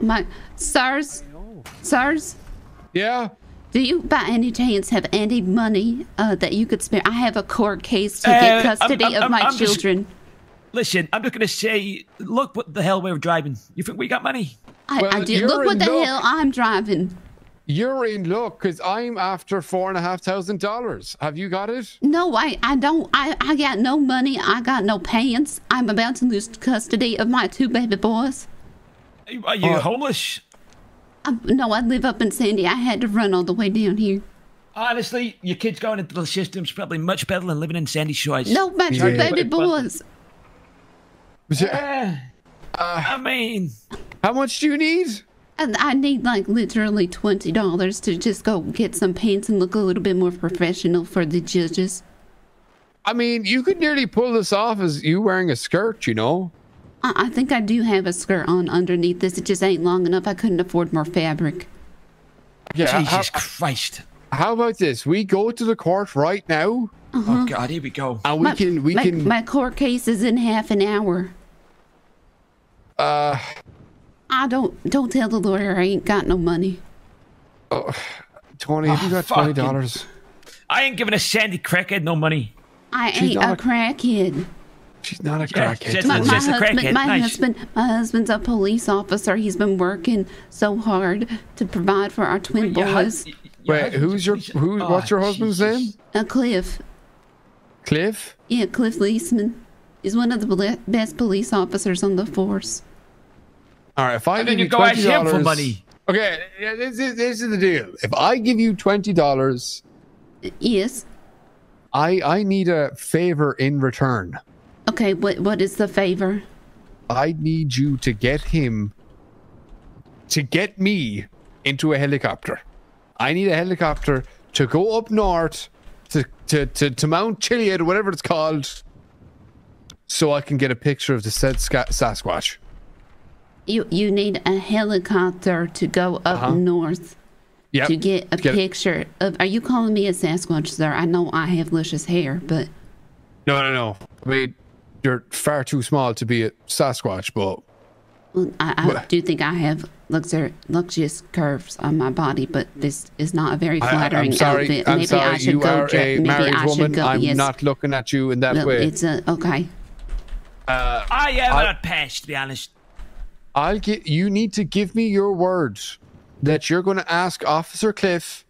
My sirs, sirs, Yeah. do you by any chance have any money uh, that you could spare? I have a court case to Uh, get I'm- custody I'm- of my I'm just- children. Listen, I'm just gonna say, look what the hell we're driving. You think we got money? I, I do. Look what the luck. hell I'm driving. You're in luck because I'm after four and a half thousand dollars. Have you got it? No, I, I don't. I, I got no money. I got no pants. I'm about to lose custody of my two baby boys. Are you, Uh, homeless? I, no, I live up in Sandy. I had to run all the way down here. Honestly, your kids going into the system's probably much better than living in Sandy Shores. No, my two Yeah. baby boys. Eh, I mean, How much do you need? And I need like literally twenty dollars to just go get some pants and look a little bit more professional for the judges. I mean, you could nearly pull this off as you wearing a skirt, you know? I, I think I do have a skirt on underneath this. It just ain't long enough. I couldn't afford more fabric. Yeah. How, Jesus Christ. how about this? We go to the court right now, Oh God, here we go. and we my, can we my, can. my court case is in half an hour. uh, I don't don't tell the lawyer I ain't got no money. Tony, have you Oh, got twenty dollars? I ain't giving a Sandy crackhead no money. I She's ain't not a a- crackhead. She's not a Yeah, crackhead. she's My, my just a husband, crackhead. my Nice. husband, my husband's a police officer. He's been working so hard to provide for our twin Your hus- boys. y- your Wait, who's your who? Oh, what's your husband's name? Jesus. Uh, Cliff, Cliff. yeah, Cliff Leeseman. He's one of the bele- best police officers on the force. All right, if I And give then you you go ask twenty him for money. Okay, yeah, this is this is the deal. If I give you twenty dollars, Yes. I I need a favor in return. Okay. What what is the favor? I need you to get him to get me into a helicopter. I need a helicopter to go up north to to to, to Mount Chiliad or whatever it's called, so I can get a picture of the said Sasquatch. You you need a helicopter to go up Uh-huh. north Yep. to get a Get it. picture of. Are you calling me a Sasquatch, sir? I know I have luscious hair, but No, no, no. I mean, you're far too small to be a Sasquatch, but well, I, I What? do think I have luxur- luxurious curves on my body. But this is not a very I, flattering am sorry. outfit. I'm maybe sorry. I should you go. are dre- a maybe married I should woman. go. I'm yes. not looking at you in that Well, way. it's a okay. I am I- not pass, to be honest. I'll get. You need to give me your word that you're going to ask Officer Cliff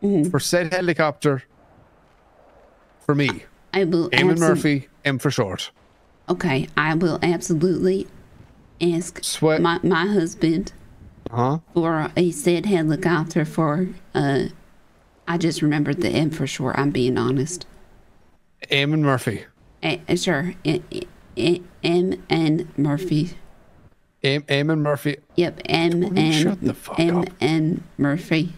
Mm-hmm. for said helicopter for me, I will. Eamon abso- Murphy, M for short. Okay, I will absolutely ask Sweat. my my husband Huh? for a said helicopter for. Uh, I just remembered the M for short. I'm being honest. Eamon Murphy. A- uh, sure, A- A- M N Murphy. Am- Eamon Murphy. Yep, M Tony, shut the fuck M up. N Murphy.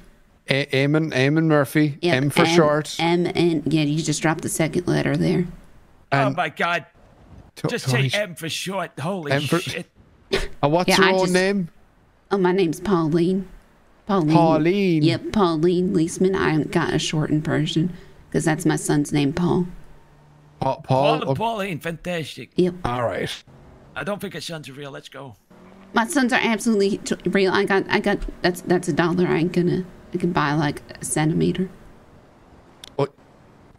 A- Eamon. Eamon Murphy. Yep, M for short. M N. Yeah, you just dropped the second letter there. Oh my God. T- Just Tony, say M for short. Holy M for- shit. And what's Yeah, your I own just- name? Oh, my name's Pauline. Pauline. Pauline. Yep, Pauline Leeseman. I got a shortened version because that's my son's name, Paul. Pa- Paul Paul. and Pauline, fantastic. Yep. All right. I don't think his sons are real. Let's go. My sons are absolutely t- real. I got, I got. That's that's a dollar. I ain't gonna. I can buy like a centimeter.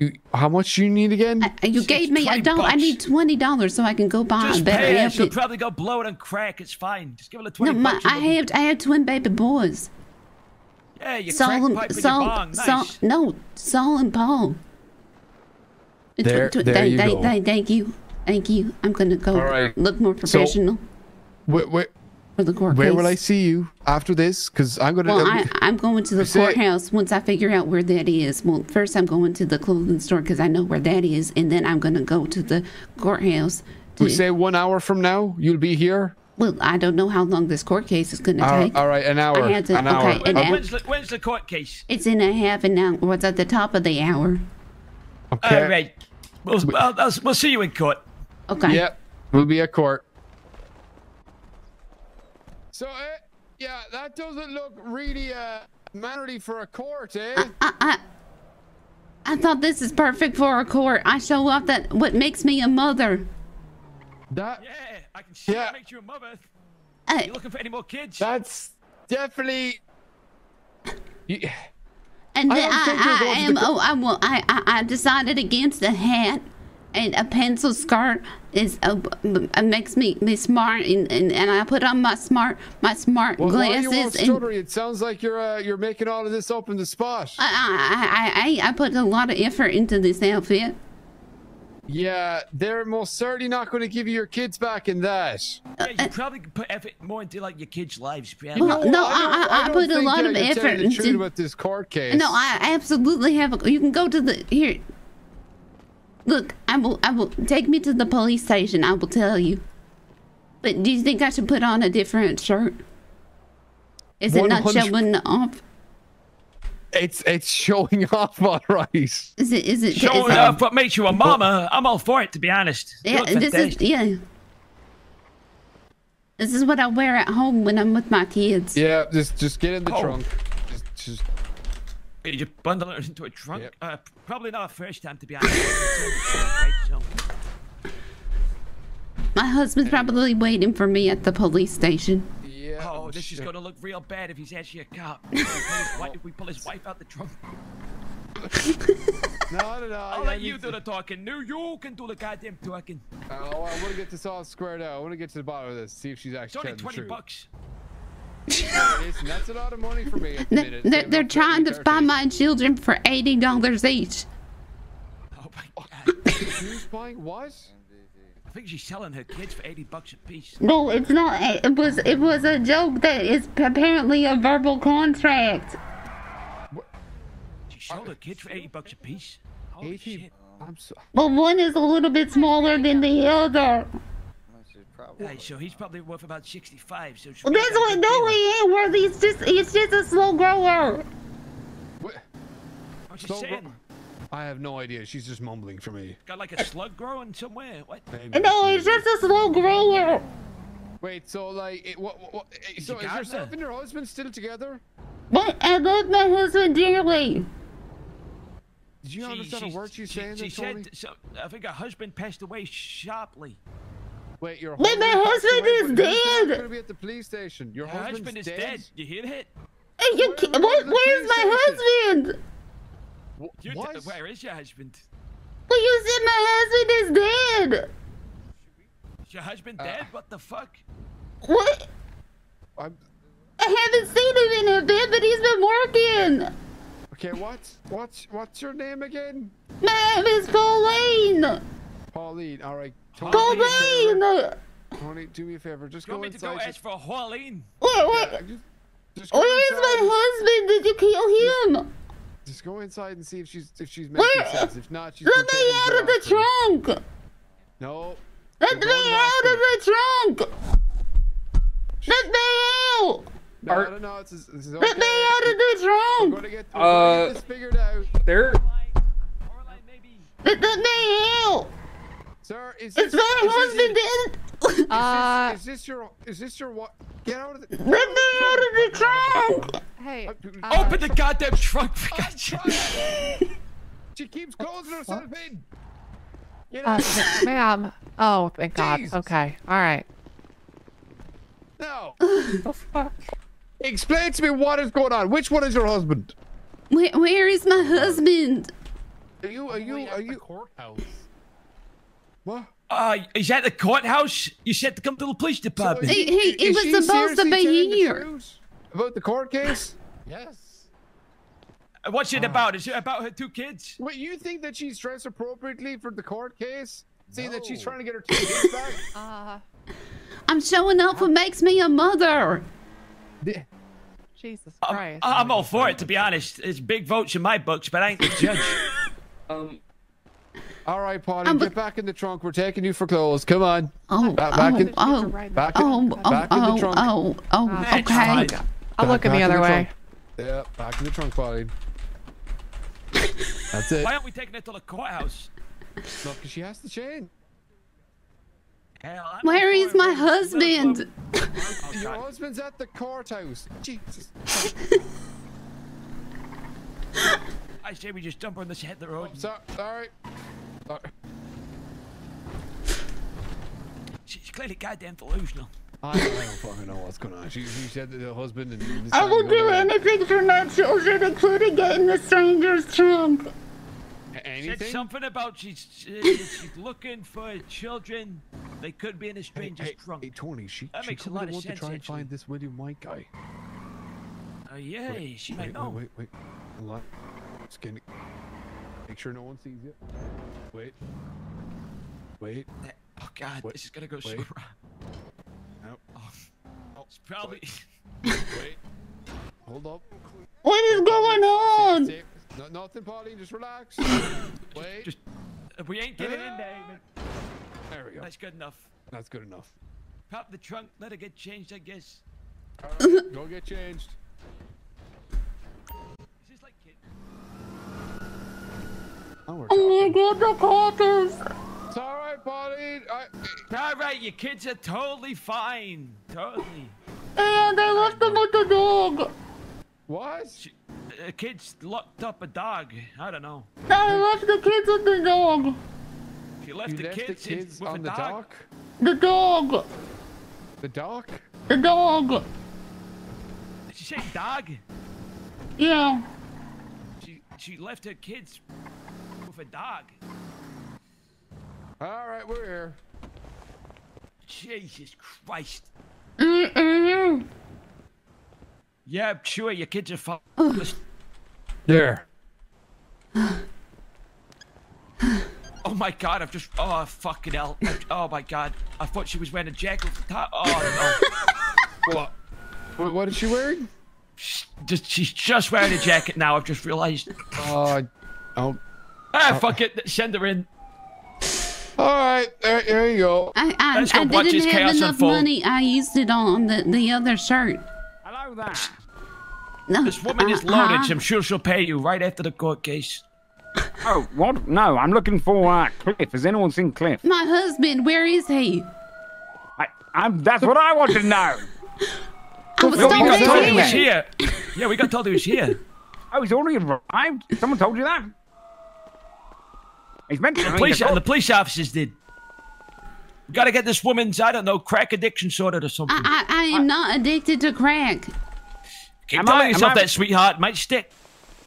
What? You, how much do you need again? I, you gave me a 20 dollar. I need twenty dollars so I can go buy a Just better pay it. She'll probably go blow it on crack. It's fine. Just give her the No, 20 my, bucks. I have I have twin baby boys. Yeah, you Saul crack and pipe with your Saul, bong. Saul, Nice. no, Saul and Paul. Tw- There- tw- there thank- you thank- go. thank- Thank you, thank you. I'm gonna go All right. look more professional Where, where, for the court where case. will I see you after this? Because I'm gonna. Well, I, I'm going to the say- courthouse once I figure out where that is. Well, first I'm going to the clothing store because I know where that is, and then I'm going to go to the courthouse. To, we say one hour from now, you'll be here. well, I don't know how long this court case is going to take. all right, an hour. I had to- an hour. okay, an Uh, hour. When's the, when's the court case? It's in a half an hour. What's at the top of the hour? okay. All right. We'll, I'll, I'll, we'll see you in court. Okay. Yeah, we'll be at court. So, uh, yeah, that doesn't look really uh, mannerly for a court, eh? I I thought this is perfect for a court. I show off that what makes me a mother. that Yeah, I can see Yeah. what makes you a mother. Uh, You looking for any more kids? That's definitely. You, and I then don't I, I, am. Oh, I will. I, I I decided against the hat and a pencil skirt is uh, b- uh, makes me me smart and, and, and I put on my smart my smart well, why are you all glasses and stuttery? It sounds like you're uh, you're making all of this up in the spot. I, I I I I put a lot of effort into this outfit. yeah, they're most certainly not going to give you your kids back in that. yeah, you probably could put effort more into like your kids' lives. Probably. Well, no, I, I- don't- I- I put a lot uh, of you're telling effort the truth into- about this court case. No, I absolutely have. A, you can go to the here. Look, I will. I will take me to the police station. I will tell you. But do you think I should put on a different shirt? Is it not showing off? It's it's showing off, all right. Is it? Is it? showing is it- what makes you a mama? I'm all for it, to be honest. Yeah, look this is yeah. This is what I wear at home when I'm with my kids. Yeah, just just get in the Oh. trunk. Just, just You bundle her into a trunk. Yep. Uh, probably not a first time, to be honest. right. My husband's probably waiting for me at the police station. yeah. Oh, this is gonna look real bad if he's actually a cop. If we pull his wife- we pull his wife out the trunk. No, no, no. I'll I let you to- do the talking. No, you can do the goddamn talking. Oh, I want to get this all squared out. I want to get to the bottom of this. See if she's It's actually only telling the 20 truth. bucks. Listen, that's a lot of money for me at the They, minute. they're, they're trying to buy my children for eighty dollars each. Oh my oh, god. Who's buying what? I think she's selling her kids for 80 bucks a piece. No, it's not. It was it was a joke that is apparently a verbal contract. She sold her kids for 80 bucks a piece. Holy 80. shit. I'm so. Well, one is a little bit smaller than the other. Hey, so he's probably worth about 65. So she's Well, that's what. No, he ain't worth. He's just. He's just a slow grower. What? What's she So- saying? I have no idea. She's just mumbling for me. Got like a slug growing somewhere? What? Maybe. No, he's just a slow grower. Wait, so like, it, what, what, what, eh, so you is got yourself that? and your husband still together? But I love my husband dearly. Did you She- understand a she's- word she's she, saying she there, said, so, I think her husband passed away sharply. Wait, your But my husband passed husband away, is but you said he was dead. gonna be at the police station. Your Her husband's husband is dead. dead. You hear that? Hey, you Where- can't, where what, is the where's my police husband? What? Where is your husband? Well, you said my husband is dead. Is your husband Uh, dead? What the fuck? What? I'm, I haven't seen him in a bit, but he's been working. okay, what? What's what's your name again? My name is Pauline. Pauline. All right. Tony, do me a favor. Tony, do me a favor. Just You go want me to go inside. ask for Harleen? Wait, Yeah, wait. just, just go Where's inside. my husband? Did you kill him? Just go inside and see if she's if she's making Where? sense. If not, she's Let me out of the job for trunk. No. Let me going to the out of the trunk. Let me out. No, Are- no, no. It's, it's okay. Let me out of the We're trunk. gonna get, we're gonna Uh, get this figured out. There, Harleen. Let, let me out. Sir, is It's this, my is husband This, dead. uh, is this your is this your what? Get out of the. Let me out of the trunk. hey, Uh, uh, Open the goddamn trunk for God's sake. She keeps closing herself in. Get uh, ma'am. Oh, thank God. Jesus. Okay, all right. No. The fuck? Explain to me what is going on. Which one is your husband? Where, where is my husband? Are you are you are you courthouse. What? Uh, is that the courthouse? You said to come to the police department. He- he- he was supposed to be telling the here. About the court case? Yes. Uh, What's it about? Is it about her two kids? Wait, you think that she's dressed appropriately for the court case? Seeing that she's trying to get her two kids back? Uh, I'm showing up what makes me a mother. The- Jesus I'm, Christ. I'm all for it, to be honest. It's big votes in my books, but I ain't the judge. um, All right, Pauline, Um, get back in the trunk. We're taking you for clothes. Come on. Oh, Back- back oh, in- oh, Back in, oh, oh, back in the oh, trunk. oh, oh, That's okay. fine. I'll look in the other way. trunk. Yeah, back in the trunk, Pauline. That's it. Why aren't we taking it to the courthouse? Look, she has the chain. Hell, I'm all Where for is it, my husband? Oh, Your husband's at the courthouse. Jesus. I say we just dump her on the side of the road. So, sorry. Sorry. She's clearly goddamn delusional. I don't, I fucking know what's going on. She, she said that her husband and. and I will do go anything for my children, including getting the stranger's trunk. Said Anything? something about she's she's looking for children. They could be in a stranger's hey, trunk. hey, Tony, she, That she makes a lot of want to sense, try and actually. find this William White guy. Uh, yeah, she might wait, know. wait, wait, wait. Hold on. Scan it. Make sure no one sees you. Wait. Wait. Oh God, Wait, this is gonna go so wait. wrong. No. Oh, it's probably. Wait. Hold up. What is going on? Safe. No, nothing, Pauline. Just relax. Wait. Just uh, we ain't getting in there. Even. there we go. That's good enough. That's good enough. Pop the trunk, let her get changed, I guess. All right, go get changed. Oh, we're Oh my god, the coppers! It's all right, Pauline. I, All right, your kids are totally fine. Totally. And they left them with the dog. what? She, the kids locked up a dog. I don't know. I left the kids with the dog. She left You the left kids, the kids with on the dog. dock? The dog. The dock? The dog. Did she say dog? Yeah. She she left her kids with a dog. All right, we're here. Jesus Christ. Mm-mm. Yeah, I'm sure your kids are fine. There. Oh my god, I've just. Oh, fucking hell. I- Oh my god. I thought she was wearing a jacket with the top. Oh What? What, what is she wearing? She's just, she's just wearing a jacket now, I've just realized. Uh, oh. Ah, fuck it. Send her in. All right, there, there you go. I, I, Let's go I watch didn't have enough unfold. money. I used it on the, the other shirt. Hello there. No, This woman is uh, loaded. huh? I'm sure she'll pay you right after the court case. Oh, what? No, I'm looking for uh, Cliff. Has anyone seen Cliff? My husband, where is he? I, I'm, that's what I want to know. I was Well, told we got he told was he He was here. here. Yeah, we got told he was here. Oh, he's already arrived? Someone told you that? He's meant to The police, the the police officers did. We gotta get this woman's, I don't know, crack addiction sorted or something. I, I, I am not addicted to crack. Keep am telling I- am yourself I- that, sweetheart. Might stick.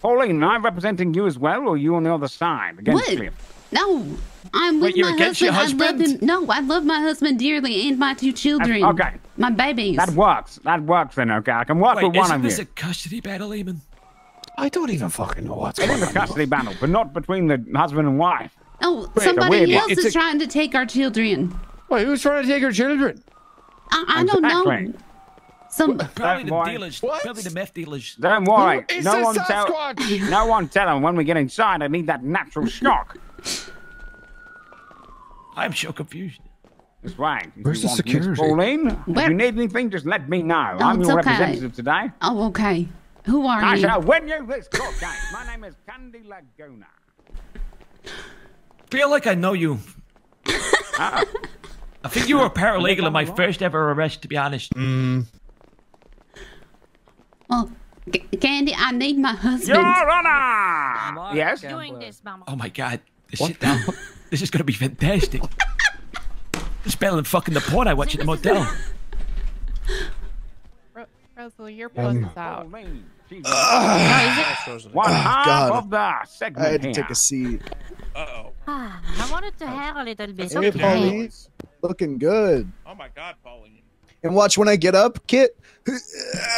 Pauline, am I representing you as well, or are you on the other side against What? Cliff? No, I'm Wait, with you're my against your husband. I love him. No, I love my husband dearly and my two children. okay. My babies. That works. That works then, okay. I can work Wait, with one isn't of this you. a custody battle, Eamon? I don't even fucking know what's It going is a on. custody battle, but not between the husband and wife. oh, a somebody weird one. else It's is a- trying to take our children. Wait, who's trying to take our children? I, I don't know. Exactly. Some. Probably the dealers. What? Probably the meth dealers. Don't worry. It's no a one tell. No one tell him when we get inside. I need that natural shock. I'm so confused. That's right. If Where's you the security? Pauline, if Where- you need anything, just let me know. Oh, I'm your okay. representative today. Oh, okay. Who are you? I you? shall win you this court case. My name is Candy Laguna. Feel like I know you. Ah, I think you were paralegal in my first ever arrest, to be honest. Well, C- Candy, I need my husband. Your Honor! Yes? doing this, Mama. Oh my god. Sit down. Uh, this is gonna be fantastic. It's better than fucking the porn I watch at the motel. Ro- Rosalie, your puss is out. Pauline, she's Oh, one half God. of the segment I had to here. take a seat. Ah, I wanted to have a little bit. Hey, okay. Pauline. Looking good. Oh my god, Pauline. And watch when I get up, Kit.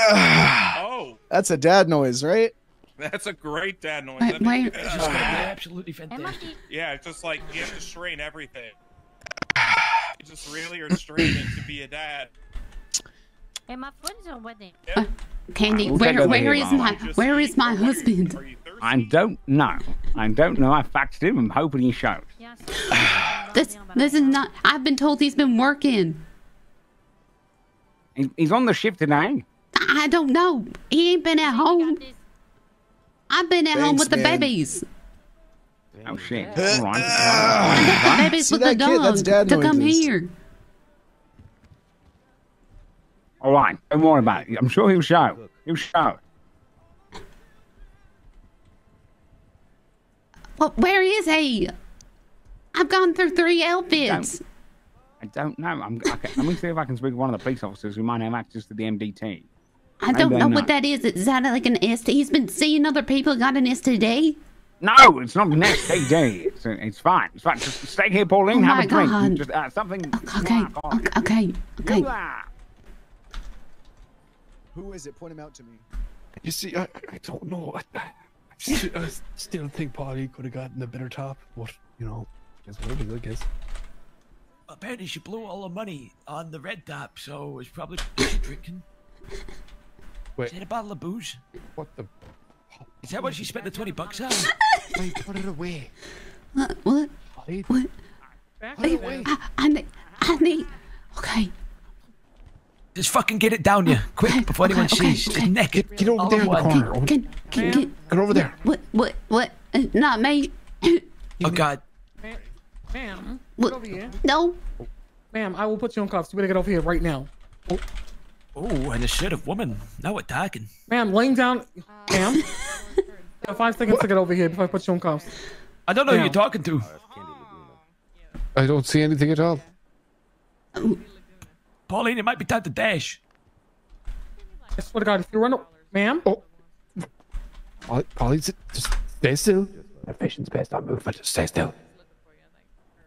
Oh, That's a dad noise, right? that's a great dad noise. Wait, That is- where- This is gonna be absolutely fantastic. Yeah, it's just like you have to strain everything. You just really are straining to be a dad. Am I friends or wedding? Candy, We'll where over where here, is Mama. my Just where eat, is my or what are you- husband? Are you thirsty? I don't know. I don't know. I faxed him. I'm hoping he shows. This this is not. I've been told he's been working. He- He's on the shift today. I don't know. He ain't been at home. I've been at home Thanks, with the babies. Oh, shit. Uh, All right. The babies See with the that kid? Dog dad to come here. All right. Don't worry about it. I'm sure he'll show. He'll show. Well, where is he? I've gone through three outfits. I don't know. I'm. Okay, let me see if I can speak to one of the police officers who might have access to the MDT. I don't Maybe know what that is. Is that like an STD? He's been seeing other people got an STD. No, it's not an STD. It's, it's fine. It's fine. Just stay here, Pauline. Oh have a drink. Just uh, something. Okay, okay, okay, okay. Do that. Who is it? Point him out to me. You see, I, I don't know. I, I, st- I still think Polly could have gotten a better top, but you know, just what it is, I guess. Apparently, she blew all the money on the red top, so it was probably drinking. Wait. Is that a bottle of booze? What the? Is that what she spent the 20 bucks on? Wait, put it away. What? What? Polly, What? Back put it away. I, I. I need. Okay. Just fucking get it down you, quick, before anyone okay, sees. okay. Just neck it. Get, get over all there in the corner. Over, Can can can. get over there. What? What? What? Uh, not me. Oh, God. Ma'am, ma'am, What? get over here. No. Ma'am, I will put you in cuffs. You better get over here right now. Oh, and a shirt of woman. Now we're talking. Ma'am, laying down. Ma'am. You have five seconds to get over here before I put you in cuffs. I don't know who you're talking to. I don't see anything at all. Pauline, it might be time to dash. I swear to God, if you run, o- ma'am. Oh, Polly, Polly, sit- just stay still. Vision's based on movement. Just stay still.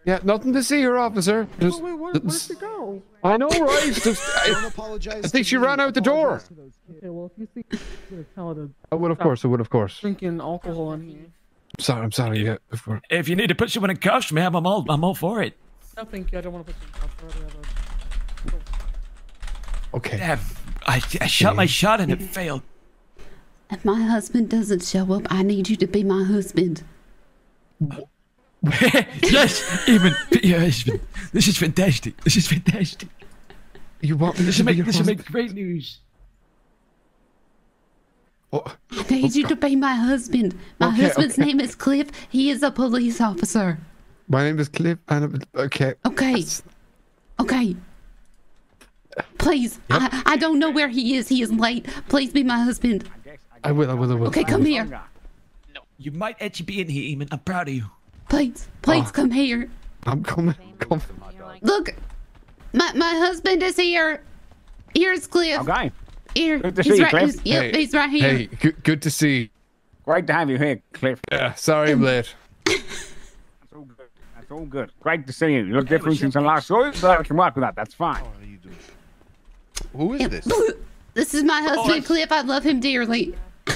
Yeah, nothing to see here, officer. Just, Wait, where, where'd she go? I know, right? Just, Don't I, apologize. I think she ran out the door. apologize to those kids. Okay, well, if you see, you know, tell her to oh, I would, of course. I would, of course. drinking alcohol in here. I'm Sorry, I'm sorry. Yeah, before. If you need to put someone in cuffs, ma'am, I'm all, I'm all for it. No, thank you. I don't want to put you in cuffs. I'd rather have a- Okay. Damn, I, I shot my shot and it failed. If my husband doesn't show up, I need you to be my husband. yes, even be your husband. This is fantastic. This is fantastic. You want me This to be make your this will make great news. Oh, I need you to be my husband. My Okay, husband's okay. name is Cliff. He is a police officer. my name is Cliff. And I'm- okay. Okay. Okay. Please, I, I don't know where he is. He is late. Please be my husband. I will. I will. I will. Okay, come here. No, You might actually be in here, Eamon. I'm proud of you. Please, please Oh. come here. I'm coming. Come. Look, my my husband is here. Here's Cliff. Okay. Here. Good to he's see you, right. Cliff. He's, yep, Hey, he's right here. Hey, good, good to see. you. Great to have you here, Cliff. Yeah, sorry I'm late. That's all good. That's all good. Great to see you. You look different since I last saw you, but I can work with that. That's fine. Oh, Who is this? This is my husband, oh, Cliff. I love him dearly.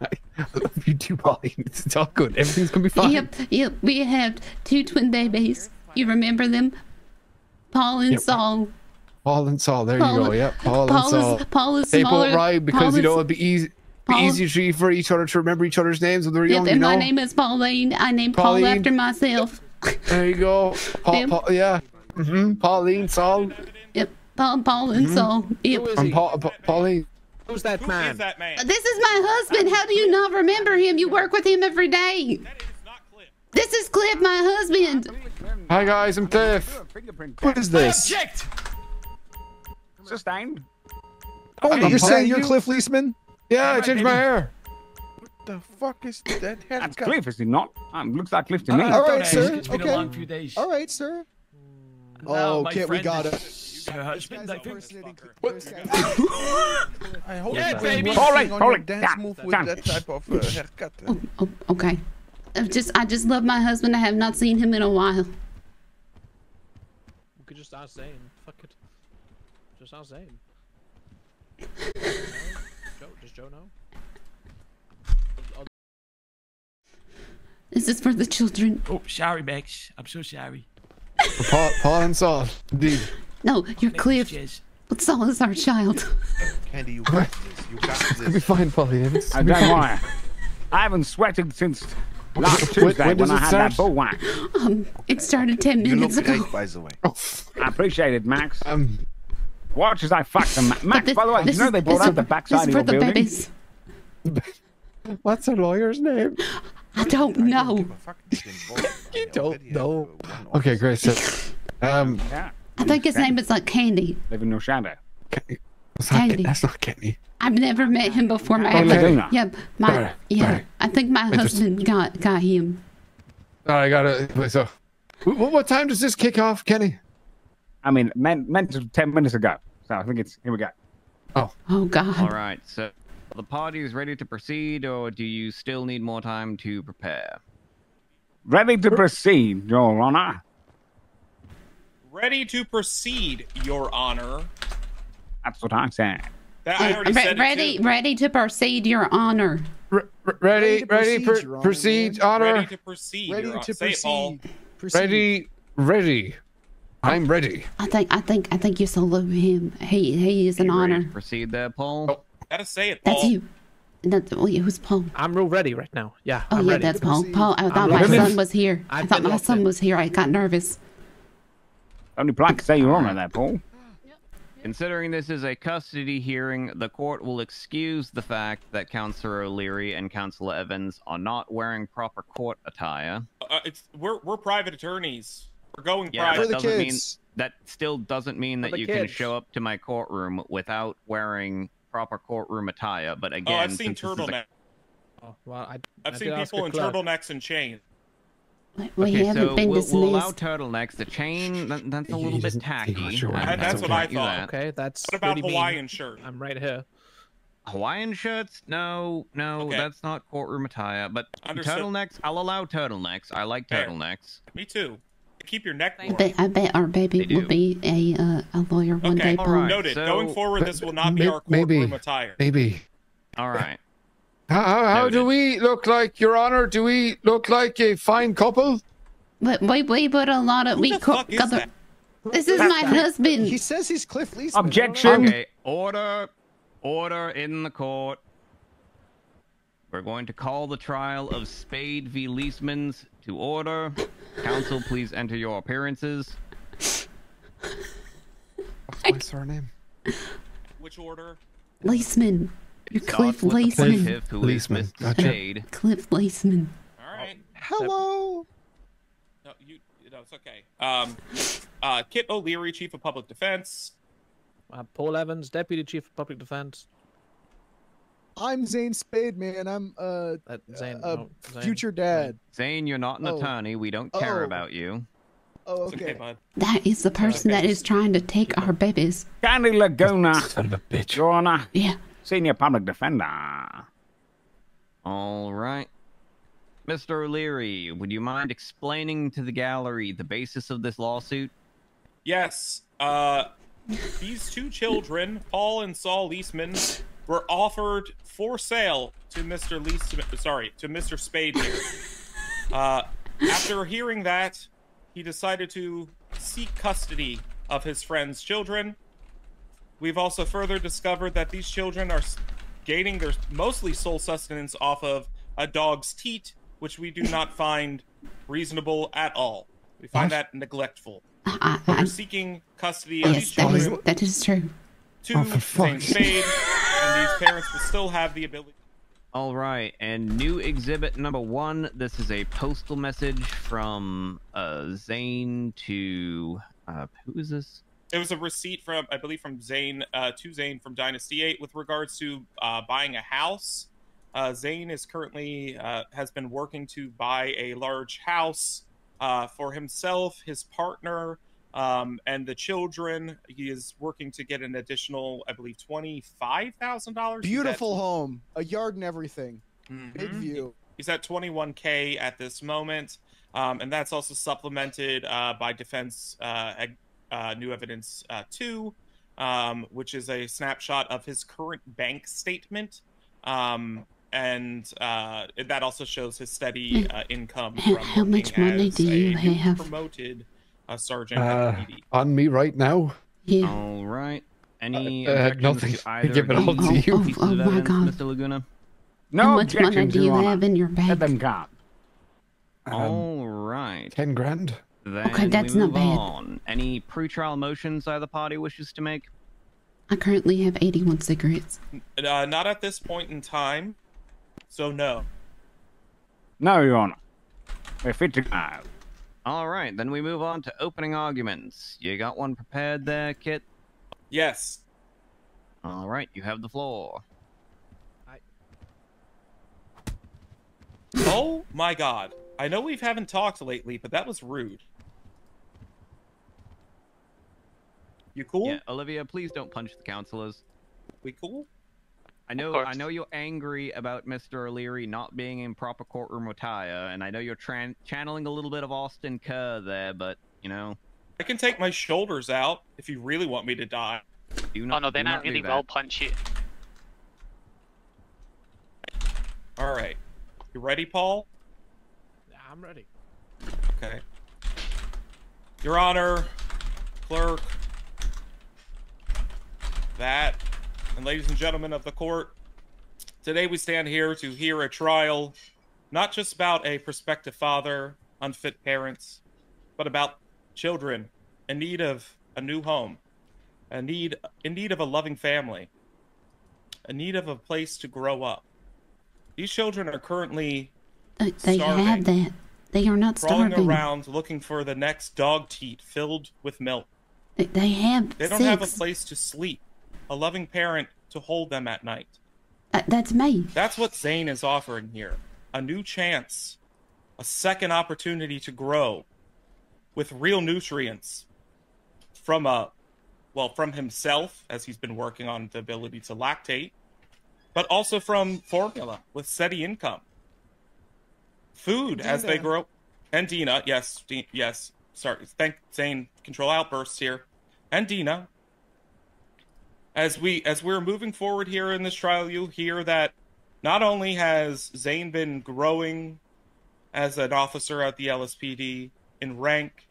I love you too, Polly. It's all good. Everything's gonna be fine. Yep, yep. We have two twin babies. You remember them? Paul and Yep. Saul. Paul and Saul. There Paul- you go. Yep. Paul, Paul and Saul. is Paul is they smaller. both rhyme because Paul you know it'd be easy. Be easy for you- for each other to remember each other's names when they're Yep, young. and you know. my name is Pauline. I named Paul after myself. There you go. Paul, Paul, yeah. Mm-hmm. Pauline, Saul. Yep, Paul, Paul and Mm-hmm. Saul. Yep. I'm Paul, Pa- Pauline. Who's that man? Who is that man? This is my husband. How do you not remember him? You work with him every day. That is not Cliff. This is Cliff, my husband. Hi guys, I'm Cliff. What is this? Object! Sustained. Oh, Hey, you're saying you're you- Cliff Leeseman? Yeah, I changed my hair. What the fuck is that That's? Cliff, is he not? Um, looks like Cliff to me. All right, Don't ask. sir. It's been Okay. a long few days. All right, sir. Now Oh, my kid, we got is it. Her husband, I think. Impersonating Cliff- What? this guy- I hope Yeah, you're baby. working All right, on all your right. dance Yeah, move with done. that type of uh, haircut. Oh, oh, okay. I just, I just love my husband. I have not seen him in a while. We could just ask Zane. Fuck it. Just ask Zane. Joe, does Joe know? This is for the children. Oh, sorry, Max. I'm so sorry. Paul, Paul and Saul. Indeed. No, you're Thank you, Cliff. Jez. But Saul is our child. Candy, you got this. You got It'll be fine, Pauline. I don't fine. I haven't sweated since last Tuesday when when, does I it had start? that bull whack. Um, it started ten You minutes look ago. great, by the way. Oh, I appreciate it, Max. um, Watch as I fuck them. Max, this- by the way, you know is- they this brought out the backside is of your the building? babies. what's her lawyer's name? I don't know. Give a fuck. It's been both. I You don't already know. Okay, officer. great. So, um, Yeah. I think his name is like Candy. Live in your shadow. Kenny. That's not, Candy. that's not Kenny. I've never met him before. My Oh, Laguna. Yep. My Sorry, yeah. sorry. I think my Wait, just- husband got got him. Oh, I got it. So, Wh- wh- what time does this kick off, Kenny? I mean, meant meant ten minutes ago. So I think it's here we go. Oh, Oh God. All right, so the party is ready to proceed, or do you still need more time to prepare? Ready to proceed, Your Honor. Ready to proceed, Your Honor. That's what I said. That I already Re- said ready, ready to proceed, Your Honor. R- r- ready, to ready, proceed, pr- Your Honor, proceed, honor. Ready to proceed, Ready Your Honor. to Say proceed. Proceed. Ready, ready. I'm ready. I think, I think, I think you salute him. He, he is an You ready to honor. Proceed there, Paul. Oh. Gotta say it, Paul. That's you. That's wait, who's Paul? I'm real ready right now. Yeah, Oh I'm yeah, ready. that's Paul. Paul, I thought my ready. son was here. I I've thought my son in. was here. I got nervous. Only polite to say Your Honor there, Paul. Considering this is a custody hearing, the court will excuse the fact that Counselor O'Leary and Counselor Evans are not wearing proper court attire. Uh, it's we're we're private attorneys. We're going Yeah, For that private. the doesn't mean that still doesn't mean that the you can show up to my courtroom without wearing proper courtroom attire. But again, Oh, I've seen since this is a- turtleneck. Oh, well, I, I've I seen people in clerk. turtlenecks and chains. We we Okay, haven't so been we'll, dismissed. we'll allow turtlenecks. The chain, that, that's a little bit tacky. not sure. I- that's what I grant you thought. that. Okay, that's What about pretty mean. Hawaiian shirt? I'm right here. Hawaiian shirts? No, no, Okay. that's not courtroom attire. But Understood. turtlenecks, I'll allow turtlenecks. I like Fair. turtlenecks. Me too. Keep your neck I warm. bet, I bet our baby will be a uh, a lawyer one Okay, day, all Paul. right. Noted. So- Going forward, this will not be May- our courtroom maybe. attire. Maybe. All right. How, how, how do we look like, Your Honor? Do we look like a fine couple? But we we put a lot of Who we the co- fuck is got the- that? This is my husband. He says he's Cliff Leeson. Objection. Okay, order, order in the court. We're going to call the trial of Spade v. Leesemans to order. Counsel, please enter your appearances. What's my surname? Which order? Leeseman. You're Cliff starts with Leeseman. plaintiff, who is Leeseman, Mr. gotcha. Cliff Leeseman. All right. Hello. No, you. No, it's okay. Um, uh, Kit O'Leary, Chief of Public Defense. Uh, Paul Evans, Deputy Chief of Public Defense. I'm Zane Spade, man. I'm uh, Uh, Zane, a no, Zane. future dad. Zane, you're not an Oh. attorney. We don't care Oh. about you. Oh, okay, okay. bud. That is the person that is trying to take our babies. Candy Laguna, Son of a bitch. Your Honor. Yeah. Senior Public Defender. All right. Mr. O'Leary, would you mind explaining to the gallery the basis of this lawsuit? Yes. Uh, these two children, Paul and Saul Leeseman, were offered for sale to Mr. Leeseman. Sorry, to Mr. Spade here. Uh, after hearing that, he decided to seek custody of his friend's children. We've also further discovered that these children are gaining their mostly sole sustenance off of a dog's teat, which we do not find reasonable at all. We find What? that neglectful. I, I, We're I, seeking custody of yes, these that is children that is true. to Oh, for fuck's Spade, and these parents will still have the ability. All right, and new exhibit number one. This is a postal message from uh, Zane to uh, who is this? It was a receipt from, I believe, from Zane uh, to Zane from Dynasty Eight with regards to uh, buying a house. Uh, Zane is currently uh, has been working to buy a large house uh, for himself, his partner, um, and the children. He is working to get an additional, I believe, twenty five thousand dollars. Beautiful home, a yard and everything. Big Mhm. view. He's at 21k at this moment, um, and that's also supplemented uh, by Defense uh, uh, New Evidence uh, 2, um, which is a snapshot of his current bank statement. Um, and uh, that also shows his steady uh, income How- from how much money do you have? promoted uh, sergeant Uh, on me right now? Yeah. All right. Any Uh, nothing. to I give it all to you. pieces Oh, of my God. Mr. Laguna? No How much money do you Your have in your Let bank? them come. Um, All right. Ten grand. Then Okay, that's we not bad. on. Any pretrial motions either party wishes to make? I currently have 81 cigarettes. Uh, not at this point in time, so no. No, Your Honor. We're fit to go. All right, then we move on to opening arguments. You got one prepared there, Kit? Yes. All right, you have the floor. I... Oh my god. I know we haven't talked lately, but that was rude. You cool? Yeah, Olivia, please don't punch the counselors. We cool? I know. I know you're angry about Mr. O'Leary not being in proper courtroom attire, and I know you're tran- channeling a little bit of Austin Kerr there, but you know, I can take my shoulders out if you really want me to die. do oh, not, Oh no, they're do not not really that. well punchy. All right. You ready, Paul? Yeah, I'm ready. Okay. Your Honor, clerk, that, and ladies and gentlemen of the court, today we stand here to hear a trial not just about a prospective father, unfit parents, but about children in need of a new home, a need in need of a loving family, a need of a place to grow up. These children are currently uh, They, they Starving. have that. They are not crawling starving. around looking for the next dog teat filled with milk. They, they have They don't six. have a place to sleep, a loving parent to hold them at night. Uh, that's me. That's what Zane is offering here. A new chance, a second opportunity to grow with real nutrients from a well from himself as he's been working on the ability to lactate but also from formula with steady income. Food as they grow. And dina yes Di- yes. Sorry thank zane control outbursts here. And dina as we as we're moving forward here in this trial you'll hear that not only has zane been growing as an officer at the lspd in rank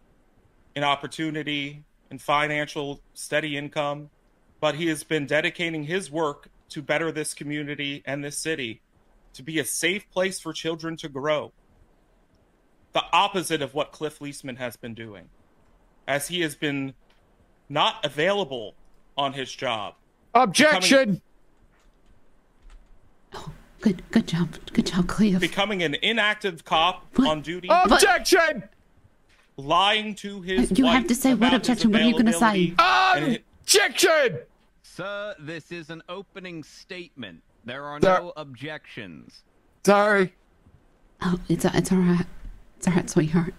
in opportunity in financial steady income but he has been dedicating his work to better this community and this city to be a safe place for children to grow. The opposite of what cliff leeseman has been doing as he has been not available on his job Objection! Oh, Good, good job, good job, Cliff. becoming an inactive cop on duty Objection! lying to his You have to say what objection. What are you gonna say? availability and hi- Objection! Sir, this is an opening statement. There are Sir- no objections. Sorry. Oh, it's it's all right. It's all right, sweetheart.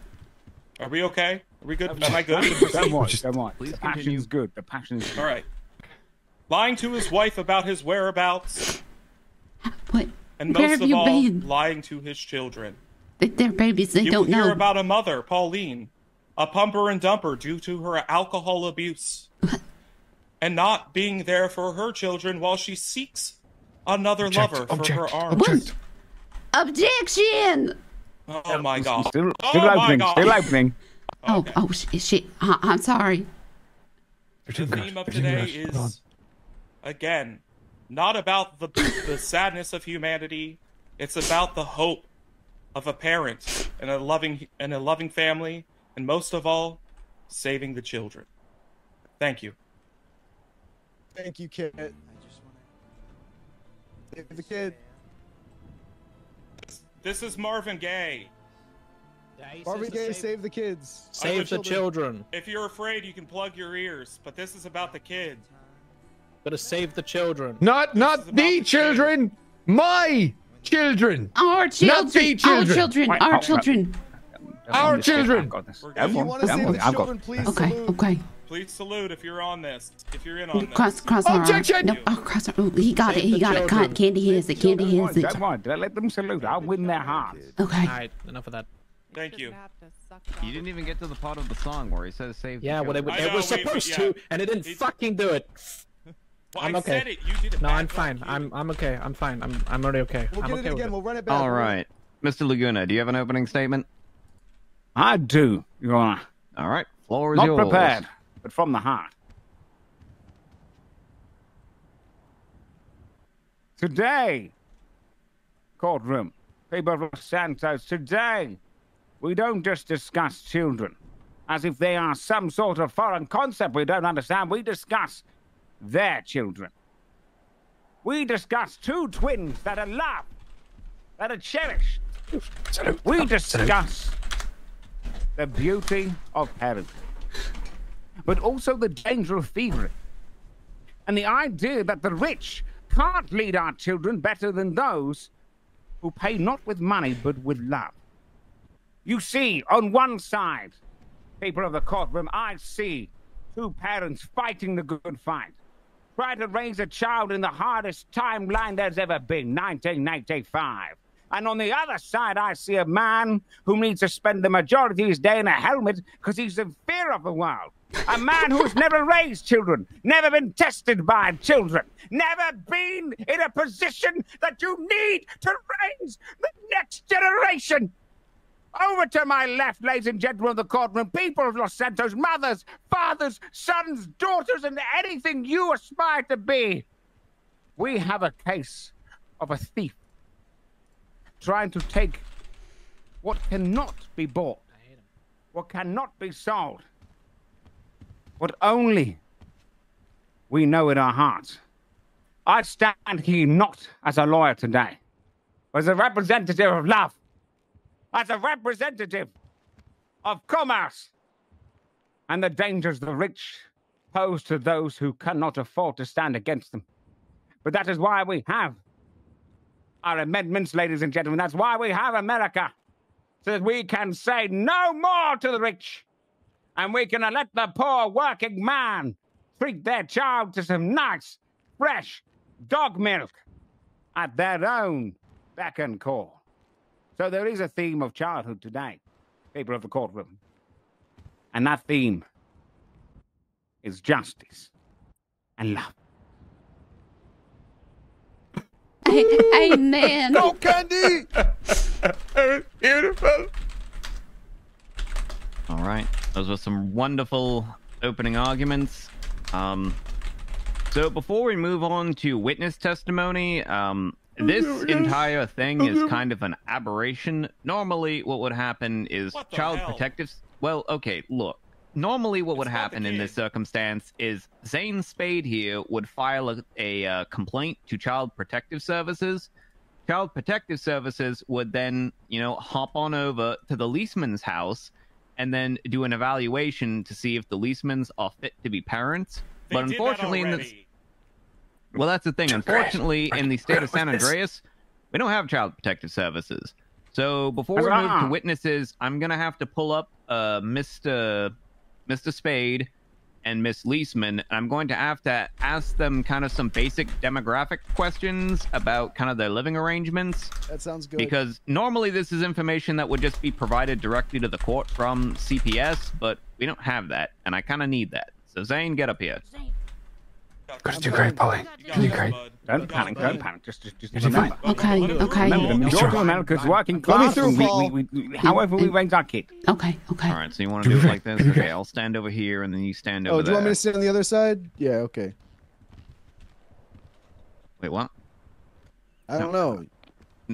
are we okay are we good am i good Don't worry, don't worry. Please The continue. passion's good. The passion is good. all right lying to his wife about his whereabouts What? and Where have of you all been? lying to his children They, they're babies. They you don't will hear know. about a mother pauline a pumper and dumper due to her alcohol abuse and not being there for her children while she seeks another Object, lover for object, her arms object. Objection! oh my god Still, oh still my opening. god Still opening. Oh, oh, shit. shit. I, I'm sorry. The theme of today is again not about the the sadness of humanity. It's about the hope of a parent and a loving and a loving family, and most of all, saving the children. Thank you. Thank you, kid. Save the kid. This is Marvin Gaye. Yeah, he Marvin Gaye, save, save the kids. save the children. If you're afraid, you can plug your ears, but this is about the kid. Gotta save the children. Not This not the the children. My children. Our children. Not the Our children. children. Wait, Our oh, children. Our I've got children. this. We're Don't good. If you want to save the I've got children, this. please Okay, salute. okay. Please salute if you're on this. If you're in on this. Cross, cross our Objection! No, oh, cross our. Oh, he got it. He got it. children. Can't- Candy has it. Candy Don't has worry, it. don't worry. Let them salute. I'll win their hearts. Okay. All right, enough of that. Thank you. You didn't even get to the part of the song where he says save the Yeah, well, it, children. they I were know, we- supposed yeah. to, and it didn't It's- fucking do it. Well, I'm I okay. said it. You did it. No, I'm fine. You- I'm I'm okay. I'm fine. I'm I'm already okay. We'll I'm get okay it again. We'll run it back. All We'll run- right, Mr. Laguna, do you have an opening statement? I do, Your Honor. All right, floor is Not yours. prepared, but from the heart. Today, courtroom, people of Los Santos, today, we don't just discuss children as if they are some sort of foreign concept we don't understand. We discuss their children. We discuss two twins that are loved, that are cherished. We discuss the beauty of parenting, but also the danger of thievery. And the idea that the rich can't lead our children better than those who pay not with money but with love. You see, on one side, people of the courtroom, I see two parents fighting the good fight. Try to raise a child in the hardest timeline there's ever been, 1995. And on the other side, I see a man who needs to spend the majority of his day in a helmet because he's in fear of the world. A man who's never raised children, never been tested by children, never been in a position that you need to raise the next generation. Over to my left, ladies and gentlemen of the courtroom, people of Los Santos, mothers, fathers, sons, daughters, and anything you aspire to be. We have a case of a thief trying to take what cannot be bought, what cannot be sold, what only we know in our hearts. I stand here not as a lawyer today, but as a representative of love, as a representative of commerce and the dangers the rich pose to those who cannot afford to stand against them. But that is why we have our amendments, ladies and gentlemen. That's why we have America, so that we can say no more to the rich, and we can let the poor working man treat their child to some nice, fresh dog milk at their own beck and call. So there is a theme of childhood today, people of the courtroom. And that theme is justice and love. Amen. Go, Candy! Beautiful. All right, those were some wonderful opening arguments. Um, so before we move on to witness testimony, um, this entire thing is kind of an aberration. Normally, what would happen is child hell? protective. Well, okay, look. Normally, what would It's the happen in this circumstance is Zane Spade here would file a, a uh, complaint to Child Protective Services. Child Protective Services would then, you know, hop on over to the Leeseman's house and then do an evaluation to see if the Leesemans are fit to be parents. They but unfortunately, in this. Well, that's the thing. Unfortunately, in the state of San Andreas, we don't have child protective services. So before we move to witnesses, I'm gonna have to pull up uh, Mr. Mr. Spade and Miss Leeseman. and I'm going to have to ask them kind of some basic demographic questions about kind of their living arrangements. That sounds good. Because normally this is information that would just be provided directly to the court from CPS, but we don't have that, and I kind of need that. So Zane, get up here. Gonna do great, Polly. You got You this, great. Don't You got panic, don't panic. Just, just, just You're remember. fine. Okay, okay. Remember, the You're majority of fine. America's working Let me class. through, and we, we, we, however, we raise our kid. Okay, okay. All right, so you want to do it like this? Okay, I'll stand over here, and then you stand oh, over there. oh, do you want me to sit on the other side? Yeah, okay. Wait, what? I don't know.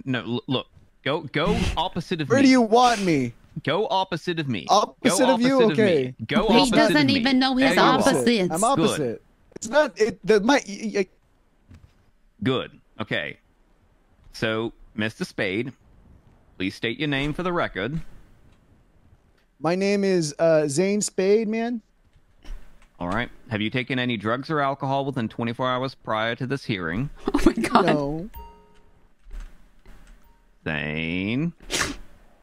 No, look. Go, go opposite of me. Where do you want me? Go opposite of me. Opposite go of you? opposite Okay. me. Go He opposite doesn't of me. even know his There you are. opposites. I'm opposite. It's not it. The my y- y- Good. Okay. So, Mr. Spade, please state your name for the record. my name is uh, Zane Spade, man. All right. Have you taken any drugs or alcohol within 24 hours prior to this hearing? Oh my god. No, Zane.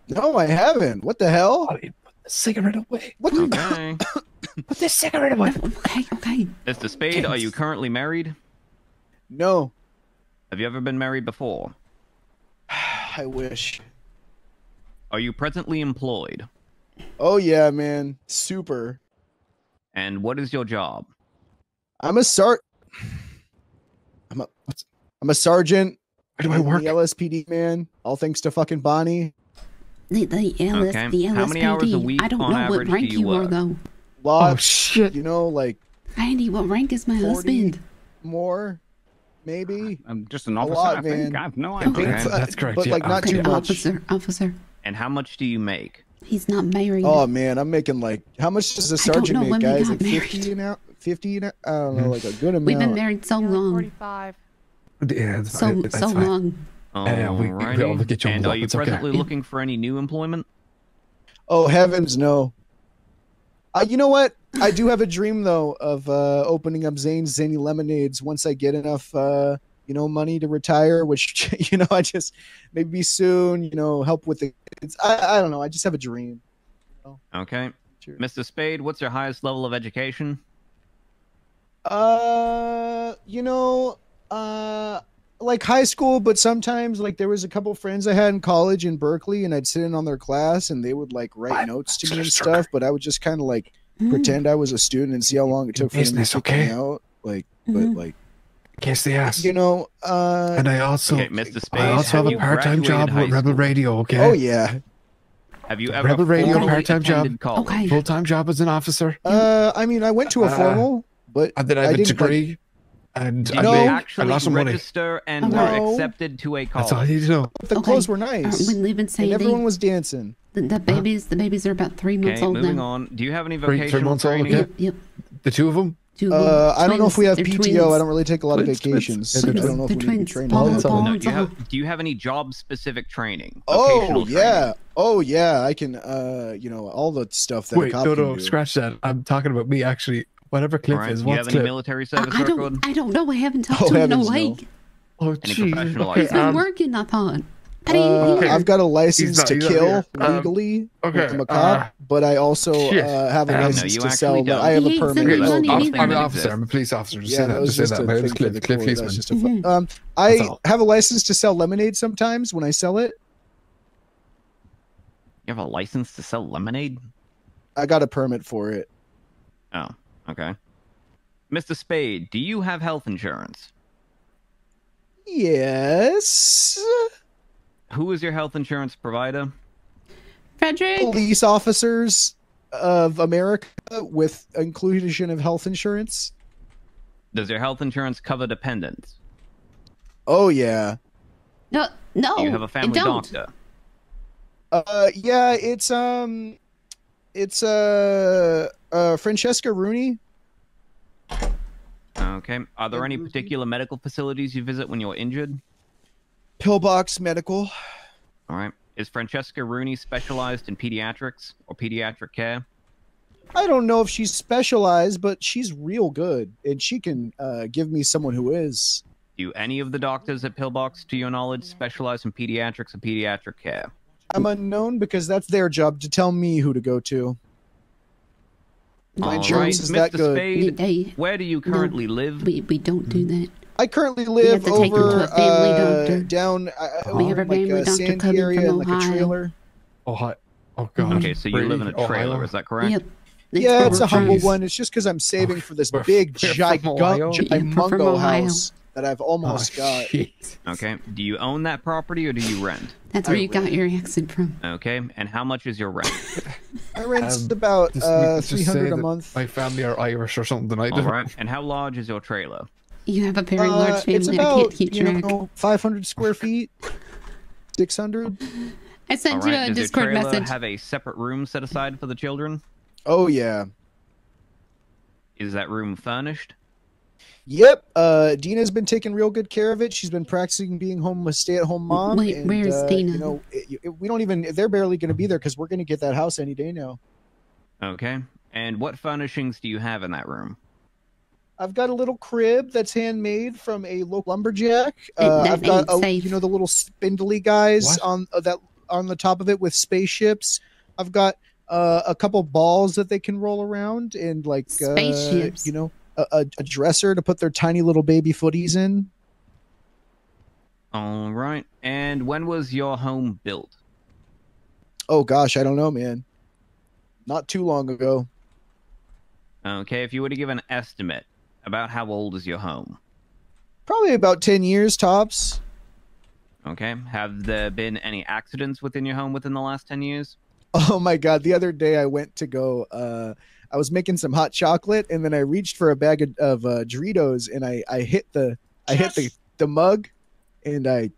no, I haven't. What the hell? Polly, put the cigarette away. What? The... Okay. Put this cigarette away. Okay, okay. Mr. Spade, are you currently married? No, Have you ever been married before? I wish. Are you presently employed? Oh yeah, man. Super. And what is your job? I'm a sar. I'm a. What's... I'm a sergeant. Where do I work? The LSPD, man. All thanks to fucking Bonnie. The, the, LS, Okay. the LSPD. How many hours a week I don't on know average what rank do you you are though. Oh, Lots. Oh shit. You know, like Andy, what rank is my husband? more, maybe. I'm just an A officer, lot, I think. I have no I idea. think, Okay, that's correct, But yeah. like not Okay, too much. officer, officer. And how much do you make? He's not married. Oh man, I'm making like how much does a I don't sergeant know make, when we guys? got Like fifty an hour? Fifty an hour? I don't know, like a good amount. We've been married so long. 45. Yeah, that's, So that's so fine. long. yeah, we- we- Alrighty. we'll get you on and the are you it's okay. presently Yeah. looking for any new employment? Oh heavens, no. Uh, you know what? I do have a dream though of uh, opening up Zane's Zany Lemonades once I get enough, uh, you know, money to retire. Which you know, I just maybe soon. You know, help with the. It's I, I don't know. I just have a dream. Okay. Sure. Mr. Spade, what's your highest level of education? Uh, you know, uh, like high school, but sometimes like there was a couple friends I had in college in Berkeley, and I'd sit in on their class, and they would like write notes to me and stuff. But I would just kind of like pretend I was a student and see how long it took for them to Business, kick me out. Like, but like, Kiss the ass. you know, uh, And I also, Okay, Mr. Spade, I also have have a part-time job graduated high with Rebel school? Radio. Okay. oh yeah. Have you ever Rebel Radio part-time job. college? Okay. Full-time job as an officer, Uh, I mean, I went to a Uh, formal, but and then I have a didn't, like- degree, and Did I you made a actually lot of money. register and were no. accepted to a That's all I college? need to know. the Okay. clothes were Uh, nice, we live in and Sadie. everyone was dancing. the, the babies, the babies are about three months Okay, old moving now. on. Do you have any Three- three vocational months old, training? okay. Yep, yep. The two of them. Two Uh, I don't know if we have. They're PTO. I don't really take a lot of Twins, twins. vacations. Yeah, I don't know if They're we need to twins. train Paul all and the Paul. No, do you have do you have any job specific training? Oh yeah, training? oh yeah. I can, uh, you know, all the stuff that a Wait, cop no, can no, do. scratch that. I'm talking about me actually. Whatever clip All right. is, Do you what's have any military I, service I record? don't. I don't know. I haven't talked Oh, to him in a heavens, no. Oh, jeez. Okay, He's been um, working. I thought. Uh, Okay. I've got a license not- to kill here. Um, legally. okay, I'm a cop, uh, but I also uh, have a Um, No, license you to sell. don't. I have He a ain't permit. sending I'm, an officer. exist. I'm a police officer. Just yeah, say that that. Just say that. a My name's Cliff. the Cliff court. Eastman. just a fu- um, I have a license to sell lemonade sometimes when I sell it. You have a license to sell lemonade? I got a permit for it. Oh, okay. Mr. Spade, do you have health insurance? Yes. Who is your health insurance provider? Frederick. Police officers of America with inclusion of health insurance. Does your health insurance cover dependents? Oh yeah. No, no. Do you have a family don't. doctor? Uh, yeah, it's um, it's uh, uh, Francesca Rooney. Okay. Are there any particular medical facilities you visit when you're injured? Pillbox Medical. All right. Is Francesca Rooney specialized in pediatrics or pediatric care? I don't know if she's specialized, but she's real good, and she can uh, give me someone who is. Do any of the doctors at Pillbox, to your knowledge, specialize in pediatrics or pediatric care? I'm unknown because that's their job to tell me who to go to. My All insurance right, is that good. Spade, They, where do you currently live? we, we don't do that. I currently have live to take her over to a family uh, doctor. down uh, We have a like family uh, doctor Sandy coming area from in like a Ohio. trailer. Ohio. Oh God. Okay, so you live in a Really? trailer, Ohio? is that correct? Yep. yeah, for it's a our humble friends. one. It's just because I'm saving for this We're- big, we're from Ohio? gigantic, Yeah, we're from mungo Ohio. house that I've almost Oh, got. shit. Okay. Do you own that property or do you rent? That's I where you got your accent from. Okay. And how much is your rent? I rent Um, about Just- uh, just three say hundred a month. My family are Irish or something. I All don't. right. And how large is your trailer? You have a very Uh, large family. it's I about can't keep you know five hundred square feet, six hundred. I All sent you right. a Does your Discord trailer message. have a separate room set aside for the children? Oh yeah. Is that room furnished? Yep. Uh, Dina's been taking real good care of it. She's been practicing being home a stay-at-home mom. Wait, and, where's uh, Dina? You know, it, it- we don't even. They're barely going to be there because we're going to get that house any day now. Okay. And what furnishings do you have in that room? I've got a little crib that's handmade from a local lumberjack. Uh, I've got a, you know the little spindly guys What? on uh, that on the top of it with spaceships. I've got uh, a couple balls that they can roll around and like uh, Spaceships. you know a, a, dresser to put their tiny little baby footies in. All right. And when was your home built? Oh gosh, I don't know, man. Not too long ago. Okay. If you were to give an estimate about how old is your home? Probably about ten years tops. Okay. Have there been any accidents within your home within the last 10 years? Oh my god! The other day I went to go. Uh, I was making some hot chocolate, and then I reached for a bag of, of uh, Doritos, and I I hit the I hit the the mug, and I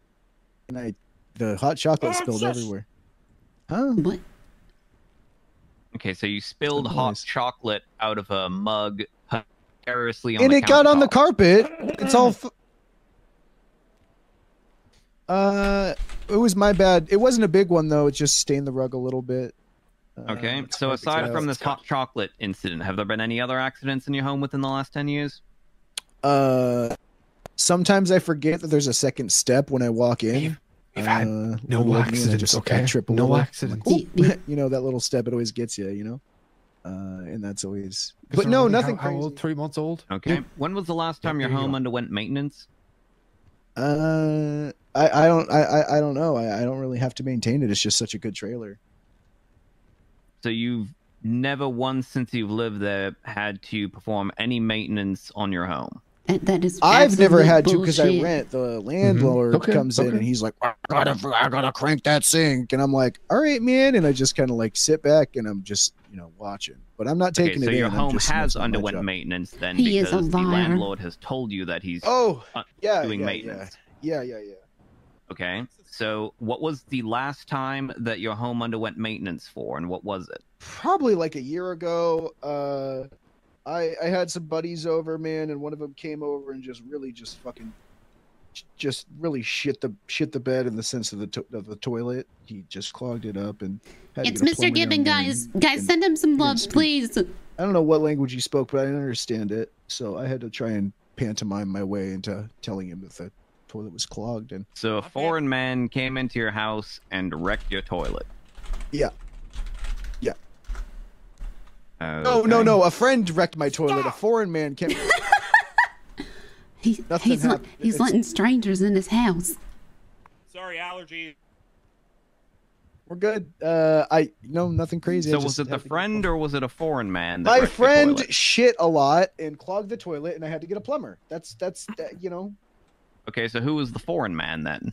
and I the hot chocolate spilled everywhere. Huh? What? Okay, so you spilled Good hot noise. chocolate out of a mug hilariously on And the it got on the carpet. It's all. F- uh, it was my bad. It wasn't a big one though. It just stained the rug a little bit. Uh, Okay, it's so aside tell. from this hot chocolate incident, have there been any other accidents in your home within the last 10 years? Uh, sometimes I forget that there's a second step when I walk in. We've had Uh, no accidents, just okay? trip No little. accidents. You know that little step it always gets you. You know. uh, and that's always But they're no, only nothing How, how old? Three months old. Okay. When was the last time your there you home go. underwent maintenance? Uh, I I don't I I, I don't know. I, I don't really have to maintain it. It's just such a good trailer. So you've never once since you've lived there had to perform any maintenance on your home. That, that is. I've never absolute had to because I rent. The mm-hmm. landlord Okay, comes in and he's like, "I gotta, I gotta crank that sink," and I'm like, "All right, man," and I just kind of like sit back and I'm just, you know, watching. But I'm not taking okay, so it your in. Home has not my underwent maintenance then He is a because the landlord has told you that he's Oh, yeah, doing yeah, maintenance. Yeah, yeah, yeah. Okay. So what was the last time that your home underwent maintenance for and what was it? Probably like a year ago. Uh, I I had some buddies over, man, and one of them came over and just really just fucking, just really shit the shit the bed in the sense of the to- of the toilet. He just clogged it up and. Had It's Mr. Gibbon, down guys. and- Guys, and- send him some love, speak. please. I don't know what language he spoke, but I didn't understand it. So I had to try and pantomime my way into telling him that the toilet was clogged. And So a foreign man came into your house and wrecked your toilet. yeah, yeah. Okay. No, no, no. A friend wrecked my toilet. A foreign man came. He, Nothing he's let, happened. he's It's- letting strangers in his house. Sorry, allergy. We're good. Uh, I no nothing crazy. So was it the had to get- friend or was it a foreign man? That My friend shit a lot and clogged the toilet, and I had to get a plumber. That's that's that, you know Okay, so who was the foreign man then?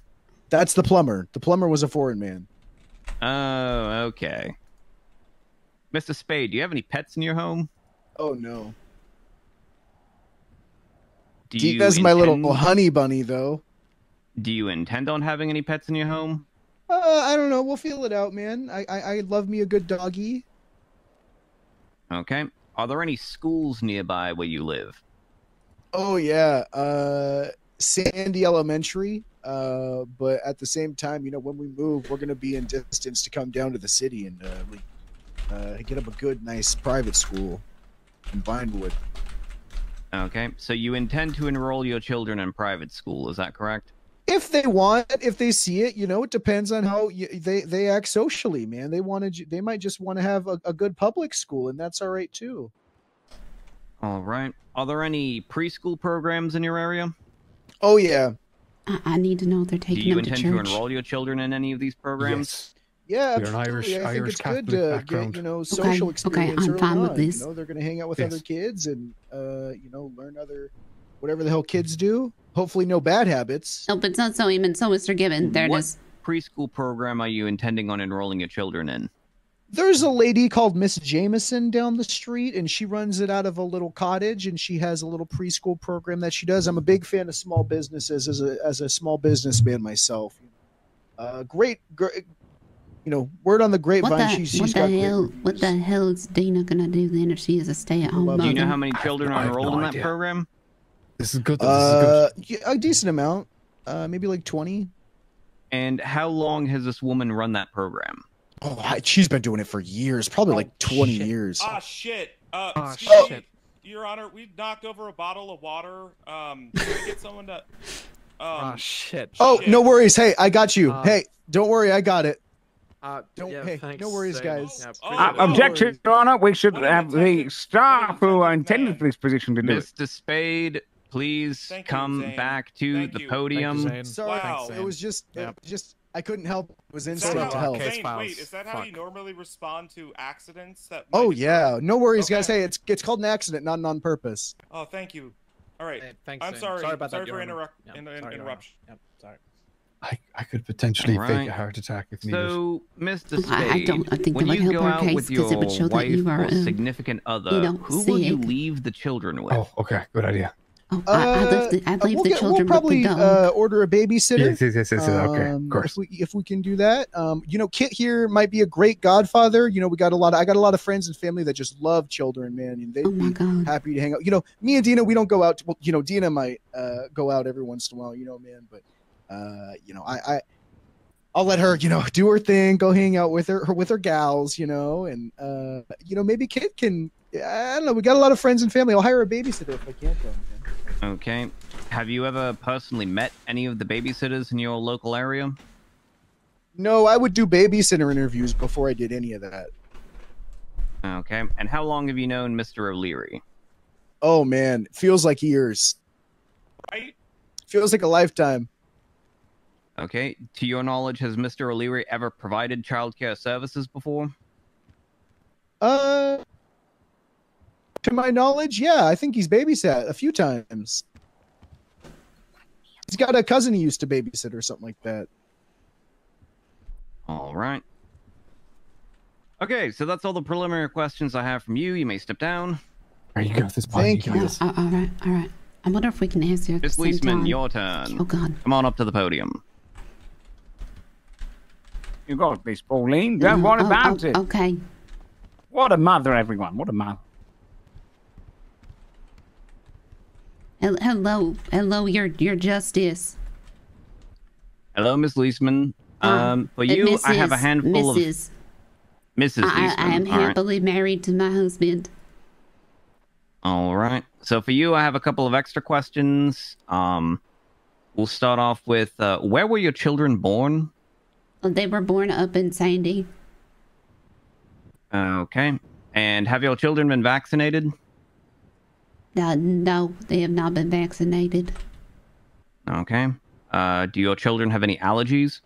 that's the plumber. The plumber was a foreign man. Oh, okay. Mr. Spade, do you have any pets in your home? Oh no. Do you Dina's my little honey bunny though. Do you intend on having any pets in your home? Uh, I don't know. We'll feel it out, man. I, I I love me a good doggy. Okay. Are there any schools nearby where you live? Oh yeah, uh, Sandy Elementary. Uh, but at the same time, you know, when we move, we're gonna be in distance to come down to the city and uh, uh, get up a good, nice private school in Vinewood. Okay. So you intend to enroll your children in private school, is that correct? If they want, if they see it, you know, it depends on how you, they they act socially, man. They wanted, they might just want to have a, a good public school, and that's all right too. All right. Are there any preschool programs in your area? Oh yeah, I, I need to know they're taking Do taking you him to intend to church. enroll your children in any of these programs? yeah. We're an Irish- absolutely. I think Irish it's Catholic good to background. get you know Okay, social okay, experience I'm early fine with on. this. You know, they're gonna hang out with Yes. other kids and uh, you know, learn other whatever the hell kids do. Hopefully, no bad habits. No, but not so even so Mr. Gibbon. There it what is. preschool program are you intending on enrolling your children in? There's a lady called Miss Jameson down the street, and she runs it out of a little cottage, and she has a little preschool program that she does. I'm a big fan of small businesses as a as a small businessman myself. Uh, great, great, you know, word on the What grapevine. the, she's, what she's the got great hell? What the hell is Dina gonna do then if she is a stay-at-home Love Do you know how many children are enrolled no in that program? This is good. Though. Uh, This is yeah, a decent amount, uh, maybe like twenty. And how long has this woman run that program? Oh, I, she's been doing it for years, probably Oh, like twenty shit. years. Ah, shit. Uh, Ah, excuse shit. me, Your Honor, we knocked over a bottle of water. Um, can we get someone to? Ah, Um, shit. Oh, shit. no worries. Hey, I got you. Uh, hey, don't worry, I got it. Uh, Don't- yeah, hey, thanks, no worries, Zane. guys. Yeah, Oh, appreciate Uh, no objection, worries. Your Honor. We should What have the staff who are intended for this position to do it. Mr. Spade, please Thank come Zane. back to Thank the you. podium. Thank you, Sorry, Wow. Thanks, it was just, it was just I couldn't help. It was Is that instinct to help. Case files. wait, is that how you normally respond to accidents? That Oh might yeah, no worries, guys. Hey, it's it's called an accident, not an on purpose. Oh, thank you. All right. Hey, thanks, I'm Zane. sorry. Sorry about Sorry that, for Your Honor. interrupt- Yeah, in- in- sorry, Your Honor. interruption. Yep, sorry. I, I could potentially Alright. fake a heart attack if needed. So, Mr. Spade, I- I don't- I think when that would you help go out case with 'cause your it would show that wife you are, or uh, significant other, don't who will you leave the children with? oh, okay, good idea. Oh, I, I left the, I Uh, leave we'll the get- children we'll probably with the dog. uh, order a babysitter. Yes, yes, yes, yes, yes, okay, of Um, course. If we if we can do that, um, you know, Kit here might be a great godfather. You know, we got a lot. Of, I got a lot of friends and family that just love children, man, and they'd oh my be god. happy to hang out. You know, me and Dina, we don't go out. Well, you know, Dina might uh, go out every once in a while. You know, man, but uh, you know, I, I I'll let her, you know, do her thing, go hang out with her, her with her gals, you know, and uh, you know, maybe Kit can. I don't know. We got a lot of friends and family. I'll hire a babysitter if I can't. Though, man. Okay. Have you ever personally met any of the babysitters in your local area? No, I would do babysitter interviews before I did any of that. Okay. And how long have you known Mr. O'Leary? Oh man, feels like years. Right? Feels like a lifetime. Okay. To your knowledge, has Mr. O'Leary ever provided childcare services before? Uh, to my knowledge, yeah, I think he's babysat a few times. He's got a cousin he used to babysit or something like that. All right. Okay, so that's all the preliminary questions I have from you. You may step down. There you go. This Thank you. Uh, uh, all right, all right. I wonder if we can answer at the Miss same Leeseman, time. your turn. Oh God. Come on up to the podium. You got this, Pauline. Don't Oh, worry oh, about oh, it. Okay. What a mother, everyone. What a mother. Hello, hello, your your justice. Hello, Miss Leeseman. Uh, Um, for uh, you, I have a Mrs. handful of Mrs. Mrs. I, Leeseman. I am all right. happily married to my husband. All right. So for you, I have a couple of extra questions. Um, we'll start off with uh, where were your children born? They were born up in Sandy. Okay. And have your children been vaccinated? Uh, no, they have not been vaccinated. Okay. Uh, do your children have any allergies?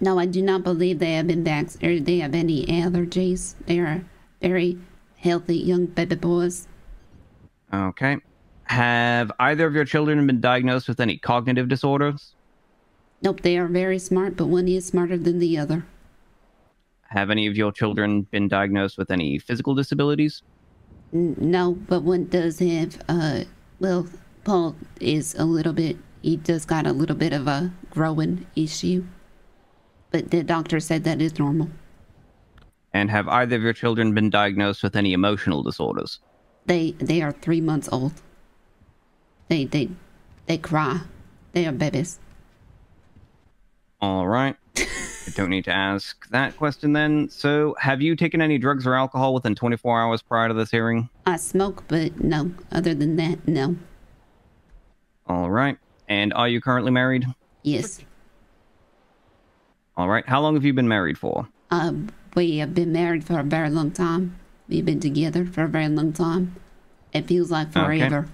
No, I do not believe they have been vac- or they have any allergies. They are very healthy young baby boys. Okay. Have either of your children been diagnosed with any cognitive disorders? Nope, they are very smart, but one is smarter than the other. Have any of your children been diagnosed with any physical disabilities? No, but one does have, uh, well, Paul is a little bit, he does got a little bit of a growing issue. But the doctor said that is normal. And have either of your children been diagnosed with any emotional disorders? They they are three months old. They they they cry. They are babies. All right. I don't need to ask that question then. So, have you taken any drugs or alcohol within 24 hours prior to this hearing? I smoke, but no. Other than that, no. All right. And are you currently married? Yes. All right. How long have you been married for? Um, we have been married for a very long time. We've been together for a very long time. It feels like forever. Okay. forever.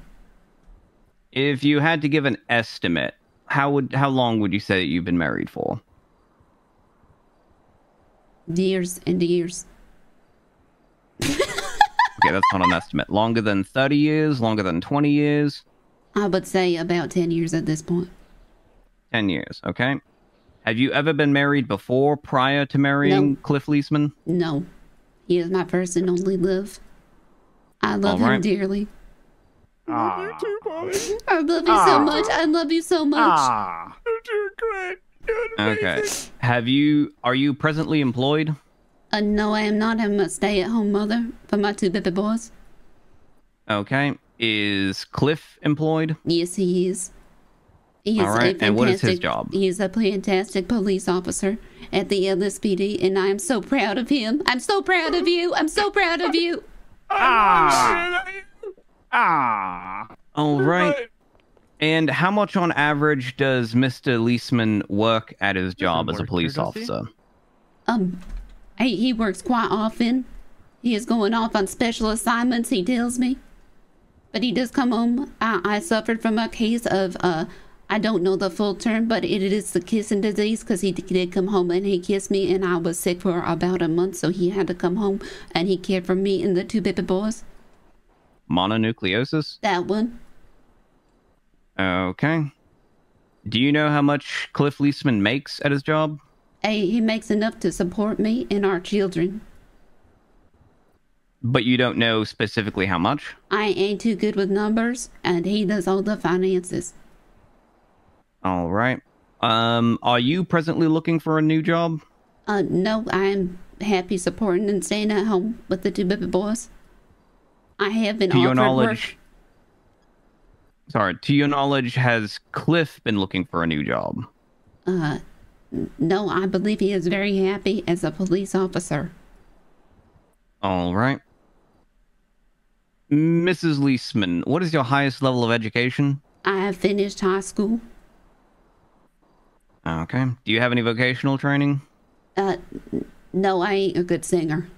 If you had to give an estimate, how would how long would you say that you've been married for? Years and years. Okay, that's not an estimate. Longer than 30 years, longer than 20 years, I would say about 10 years at this point. 10 years, okay? Have you ever been married before prior to marrying No. Cliff Leeseman? No. He is my first and only love. I love All him dearly. Ah. I love you so Ah. much. I love you so much. Ah. Okay. Have you are you presently employed? Uh, no, I am not. I'm a stay at home mother for my two baby boys. Okay. Is Cliff employed? Yes, he is. He All right, a and what is his fantastic- job? He is a fantastic police officer at the LSPD, and I am so proud of him. I'm so proud of you. I'm so proud of you. Ah. Ah. All right. And how much on average does Mr. Leeseman work at his job as a police here, does he? officer? Um, he, he works quite often. He is going off on special assignments, he tells me. But he does come home. I, I suffered from a case of, uh, I don't know the full term, but it is the kissing disease because he did come home and he kissed me and I was sick for about a month. So he had to come home and he cared for me and the two baby boys. Mononucleosis? That one. Okay. Do you know how much Cliff Leeseman makes at his job? Hey, he makes enough to support me and our children. But you don't know specifically how much? I ain't too good with numbers and he does all the finances. All right. Um, are you presently looking for a new job? Uh, no, I'm happy supporting and staying at home with the two baby boys. I have been to your offered knowledge, sorry, to your knowledge, has Cliff been looking for a new job? Uh, no, I believe he is very happy as a police officer. All right. Mrs. Leeseman, what is your highest level of education? I have finished high school. Okay. Do you have any vocational training? Uh, no, I ain't a good singer.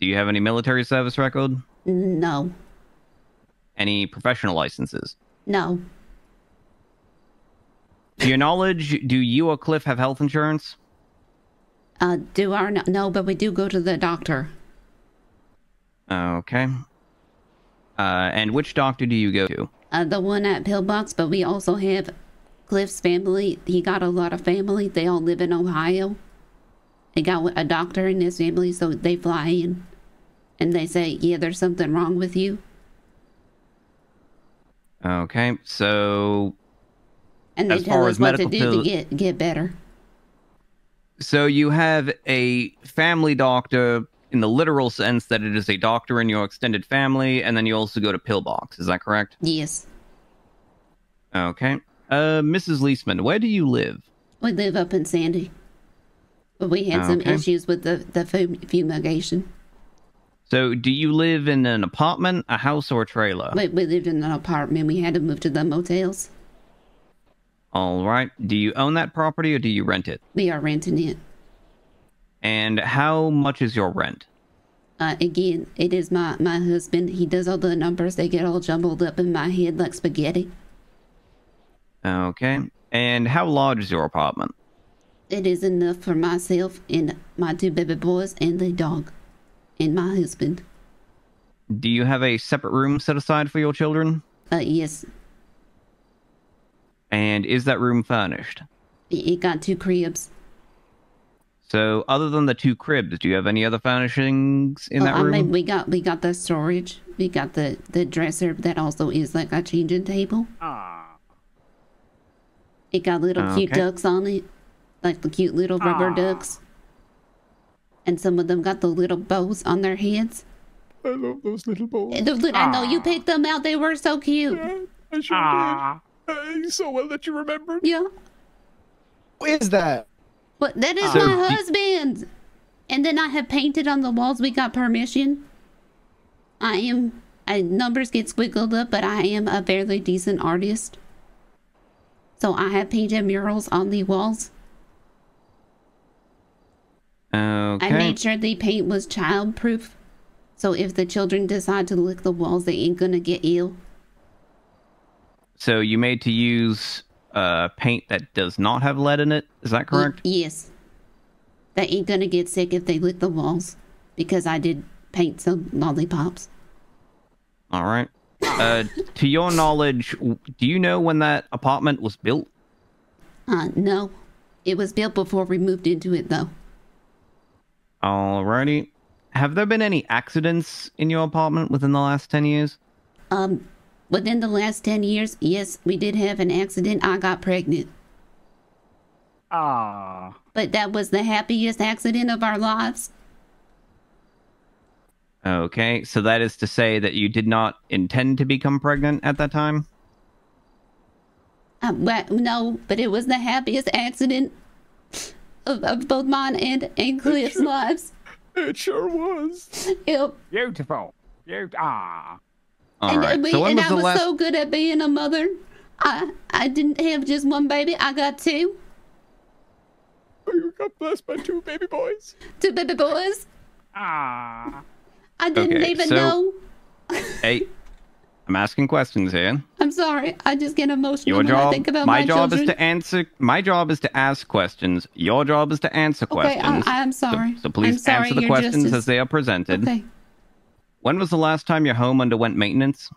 Do you have any military service record? No, Any professional licenses? no, To your knowledge, do you or Cliff have health insurance? uh, do our no, no, but we do go to the doctor. Okay. Uh, and which doctor do you go to? Uh, the one at Pillbox, but we also have Cliff's family. He got a lot of family. They all live in Ohio. They got a doctor in his family, so they fly in, and they say, "Yeah, there's something wrong with you." Okay, so And they As tell far us as what to medical do to get get better. so you have a family doctor in the literal sense that it is a doctor in your extended family, and then you also go to Pillbox. Is that correct? Yes, Okay. Uh, Mrs. Leeseman, where do you live? we live up in Sandy, but we had some issues with the the fum- fumigation. So, do you live in an apartment, a house, or a trailer? We, we lived in an apartment. We had to move to the motels. All right. Do you own that property or do you rent it? We are renting it. And how much is your rent? Uh, again, it is my my husband. He does all the numbers. They get all jumbled up in my head like spaghetti. Okay. And how large is your apartment? It is enough for myself and my two baby boys and the dog, and my husband. Do you have a separate room set aside for your children? Uh, yes, And is that room furnished? it, it got two cribs. So, other than the two cribs, do you have any other furnishings in Oh, that I room? mean, we got we got the storage. We got the the dresser that also is like a changing table. It got little cute ducks on it, like the cute little rubber ducks. And some of them got the little bows on their heads. I love those little bows. And those little- I know you picked them out. They were so cute. I sure did. Uh, so well that you remembered. Yeah. Who is that? But that is So my do- husband. And then I have painted on the walls. We got permission. I am. I, numbers get squiggled up, but I am a fairly decent artist. So I have painted murals on the walls. Okay. I made sure the paint was child-proof. So if the children decide to lick the walls, they ain't gonna get ill. So you made to use uh, paint that does not have lead in it. Is that correct? Yes. They ain't gonna get sick if they lick the walls. Because I did paint some lollipops. All right. Uh, to your knowledge, do you know when that apartment was built? Uh, no. It was built before we moved into it, though. Alrighty. Have there been any accidents in your apartment within the last 10 years? Um, within the last 10 years, yes, we did have an accident. I got pregnant. Ah. But that was the happiest accident of our lives. Okay, so that is to say that you did not intend to become pregnant at that time? Uh, but, no, but it was the happiest accident of, of both mine and, and Cliff's lives. It sure was. Yep. Beautiful. You ah. All and, right. and we, so and was I was last? so good at being a mother. I I didn't have just one baby. I got two. You got blessed by two baby boys. Two baby boys. Ah. I didn't Okay, even so- know. Hey, I'm asking questions here. I'm sorry. I just get emotional Your when I think about my, my, job children. is to answer. My job is to ask questions. Your job is to answer questions. Okay, I-. I'm sorry. So, please I'm sorry, answer the questions Justice. as they are presented. Okay. When was the last time your home underwent maintenance?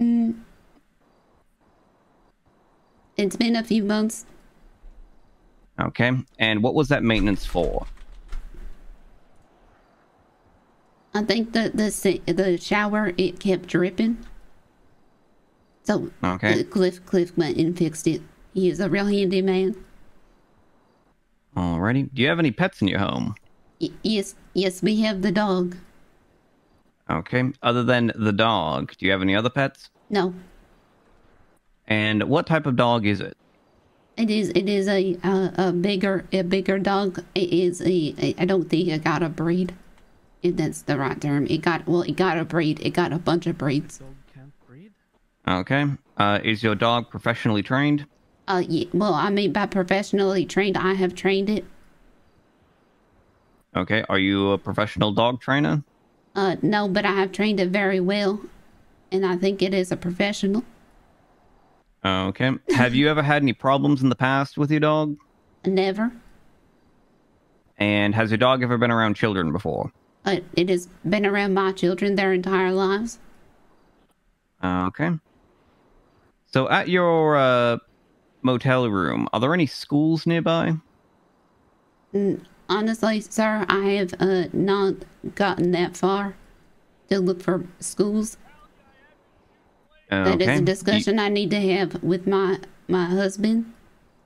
Mm. It's been a few months. Okay, and what was that maintenance for? I think the the the shower it kept dripping. So Okay. Cliff Cliff went and fixed it. He is a real handy man. Alrighty. Do you have any pets in your home? Y- yes, yes, we have the dog. Okay. Other than the dog, do you have any other pets? No, And what type of dog is it? it is it is a a, a bigger a bigger dog. It is a, a I don't think it got a breed. If that's the right term. It got well, it got a breed. It got a bunch of breeds. Okay. Uh, is your dog professionally trained? Uh, yeah, well, I mean by professionally trained, I have trained it. Okay. Are you a professional dog trainer? Uh, no, but I have trained it very well, and I think it is a professional. Okay. Have you ever had any problems in the past with your dog? Never. And has your dog ever been around children before? Uh, it has been around my children their entire lives. Okay. So at your uh, motel room, are there any schools nearby? Honestly, sir, I have uh, not gotten that far to look for schools. That is a discussion I need to have with my my husband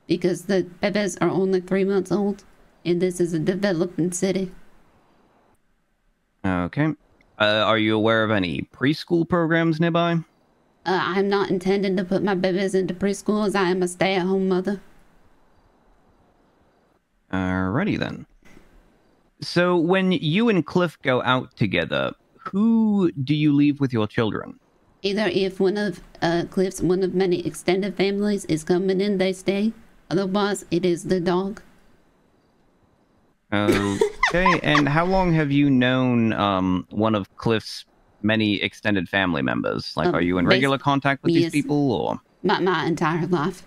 because the babies are only three months old, and this is a developing city. Okay. Uh, are you aware of any preschool programs nearby? Uh, I'm not intending to put my babies into preschool as I am a stay-at-home mother. Alrighty then. So when you and Cliff go out together, who do you leave with your children? Either if one of uh, Cliff's one of many extended families is coming in, they stay. Otherwise, it is the dog. Okay. and how long have you known um, one of Cliff's many extended family members? Like, Um, are you in regular contact with these people, or? My my entire life.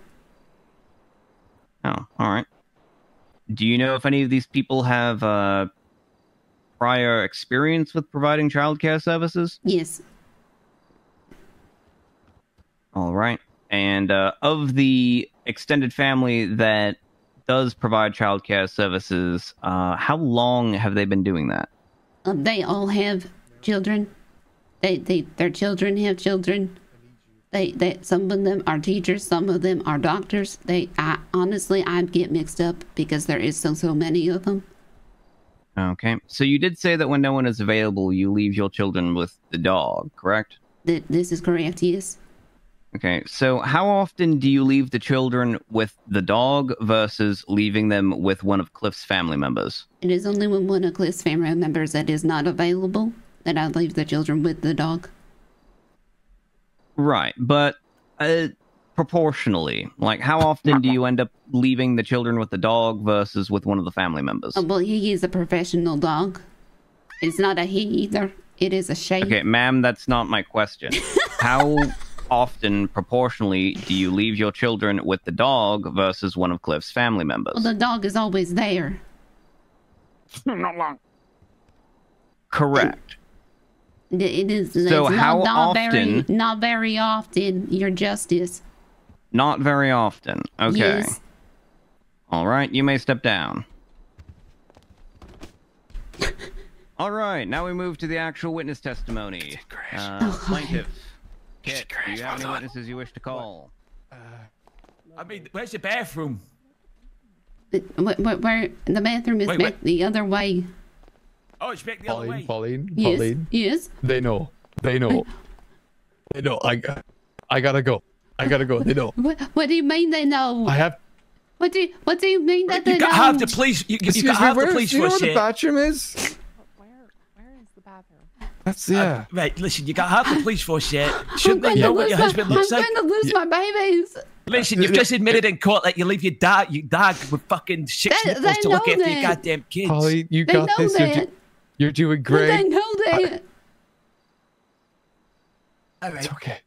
Oh, all right. Do you know if any of these people have uh, prior experience with providing childcare services? Yes. All right. And uh, of the extended family that does provide childcare services, uh, how long have they been doing that? Uh, they all have children. They, they their children have children. They they some of them are teachers, some of them are doctors. They I honestly I get mixed up because there is so so many of them. Okay. So you did say that when no one is available, you leave your children with the dog, correct? Th- this is correct. Yes. Okay. So how often do you leave the children with the dog versus leaving them with one of Cliff's family members? It is only when one of Cliff's family members that is not available that I leave the children with the dog. Right, but uh, proportionally, like how often do you end up leaving the children with the dog versus with one of the family members? Oh, well, he is a professional dog. It's not a he either. It is a she. Okay, ma'am, that's not my question. how often, proportionally, do you leave your children with the dog versus one of Cliff's family members? Well, the dog is always there. Not long. Correct. It- It is. So it's how not, not very, often- not very often. Your justice. Not very often. Okay. Yes. All right, you may step down. All right, now we move to the actual witness testimony. Uh, Oh, plaintiff, Kit, do you have any witnesses you wish to call? I mean, where's the bathroom? Where, where, where the bathroom is Wait, back wait. the other way. Oh, it's back the other way. Pauline, Pauline, Yes. Pauline. Yes. They know. They know. They know. I, I gotta go. I gotta go. They know. What, what do you mean they know? I have. What do you, What do you mean that they You know? got have the police. You, you Excuse got me. have the Where, police do you know where the bathroom is? That's uh, yeah. Right, listen, you got half the police force yet. Shouldn't I'm they going know to what lose your my, husband looks I'm like? going to lose my babies. Listen, you've just admitted in court that you leave your dad, your dog with fucking six They- nipples they to look know after that. your goddamn kids. Pauline, you They got know this. You're, that. Do- you're doing But they great. know that. Uh, All right. It's okay.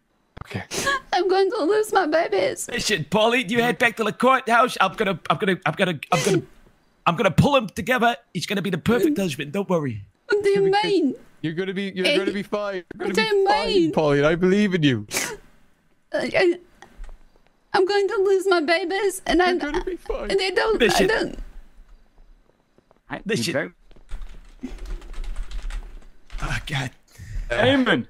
Okay. I'm going to lose my babies. Listen, Pauline, you head back to the courthouse. I'm gonna, I'm gonna, I'm gonna, I'm gonna, I'm gonna pull him together. He's gonna be the perfect husband. Don't worry. What do you mean? You're gonna be. You're Hey, gonna be fine. You're what gonna do you fine, mean? Pauline. I believe in you. I- I'm going to lose my babies, and I, You're gonna be fine. and I don't, I Listen. don't. I, Listen. You don't- Oh God. Eamon,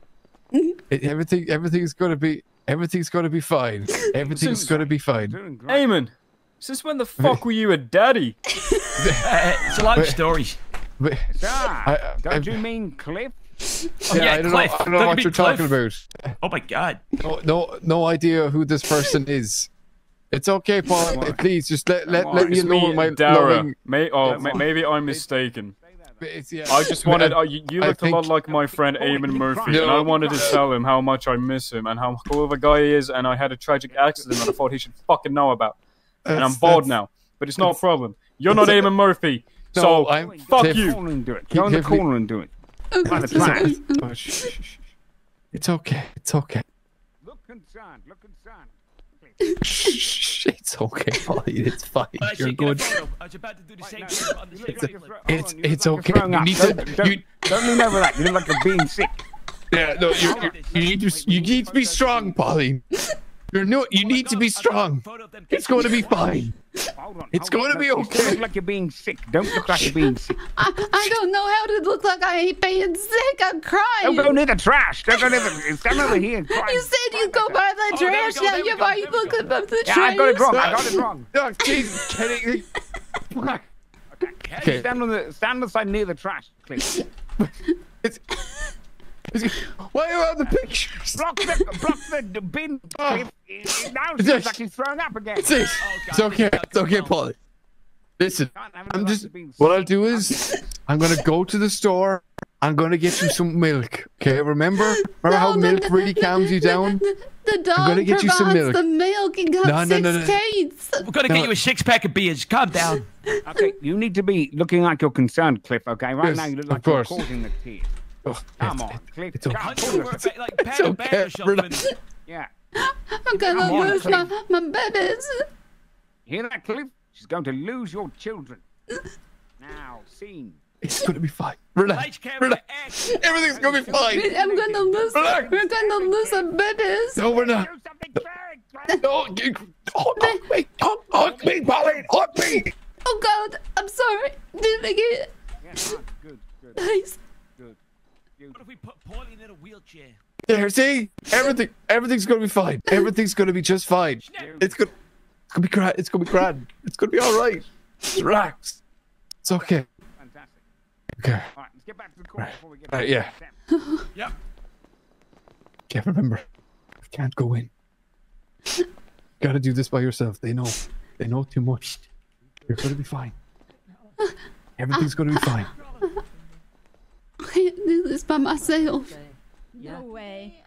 It- everything. Everything's gonna be. Everything's gonna be fine. Everything's gonna be fine. Amen. since when the fuck were you a daddy? It's a long story. But, Ah, I- I- don't I- you mean Cliff? yeah, yeah, I don't Cliff. know. I don't know Don't what you're talking about. Oh my God. No, no, no idea who this person is. It's okay, Paul. Please, just let let, let me It's alone. me, My Dara. loving. May, oh, That's maybe I'm mistaken. It's, yeah. I just wanted. Uh, you, you I looked a lot like my friend Eamon Murphy, and I No. wanted to tell him how much I miss him and how cool of a guy he is. And I had a tragic accident that I thought he should fucking know about. And I'm That's- bald that's- now, but it's no problem. You're not Eamon Murphy, No, so I'm- fuck Cliff- you. Corner and do it. Keep- Go in the corner and do it. It's okay. It's okay. Look concerned. Look concerned. Shh, shh, It's okay, Pauline. It's fine. You're good. I was about to do the same thing on the same look like trailer. you're thro- It's hold on, you look it's okay. You need Don't, to. don't, You, don't lean over that. You look like you're being sick. yeah, no, you, you, you need to. You need to be strong, Pauline. You're no. You oh need to be strong. Photo of them It's going to be fine. Hold on. It's hold on. going to be You still okay. look like you're being sick. Don't look like you're being sick. I, I don't know how to look like I ain't being sick. I'm crying. Don't go near the trash. Don't go near the. Stand over here and cry. You said you'd go by the Oh, trash. go, now there you're go, by there we looking go. up the Yeah, trash. I got it wrong. I got it wrong. Oh, Jesus, Kenny. Okay. Stand on the stand on the side near the trash, please. It's, it's, why are all the pictures? Block the block the, the bin. Cliff. It- oh. Now it It's seems like he's throwing up again. It's, it. Oh, it's okay. It's okay, oh. Pauline. Listen, I'm just. What. I'll do is, I'm gonna go to the store. I'm gonna get you some milk. Okay, remember? Remember how the- milk really calms you down? The, the dog gonna get you provides some milk. the milk and got No, no, six no, no. cakes. We're gonna No. get you a six pack of beers. Calm down. Okay, you need to be looking like you're concerned, Cliff. Okay, right Yes, now you look like you're course. causing the tears. Oh, Come on, Cliff. it's okay. Come Punch on. you like pat a back okay, or Yeah. I'm gonna Come lose Cliff. my, my babies. Hear that, Cliff? She's going to lose your children. Now, scene. It's gonna be fine. Relax. Relax. Everything's gonna be fine. I'm gonna lose. Relax. We're gonna lose some babies. No, we're not. Do something very Cliff. No, you, don't hug me. Don't hug me, Pauline. Hug me. Oh God, I'm sorry. Do it again, Yeah, fine. good, good, please. Good. What if we put Pauline in a wheelchair? There, see? Everything, everything's gonna be fine. Everything's gonna be just fine. It's gonna, it's gonna be grand. It's gonna be grand. It's gonna be all right. Just relax. It's okay. Fantastic. Okay. All right, let's get back to the court before we get Right, back yeah. to. Yep. Can't remember. I can't go in. Gotta do this by yourself. They know. They know too much. You're gonna be fine. Everything's gonna be fine. I can't do this by myself. No way.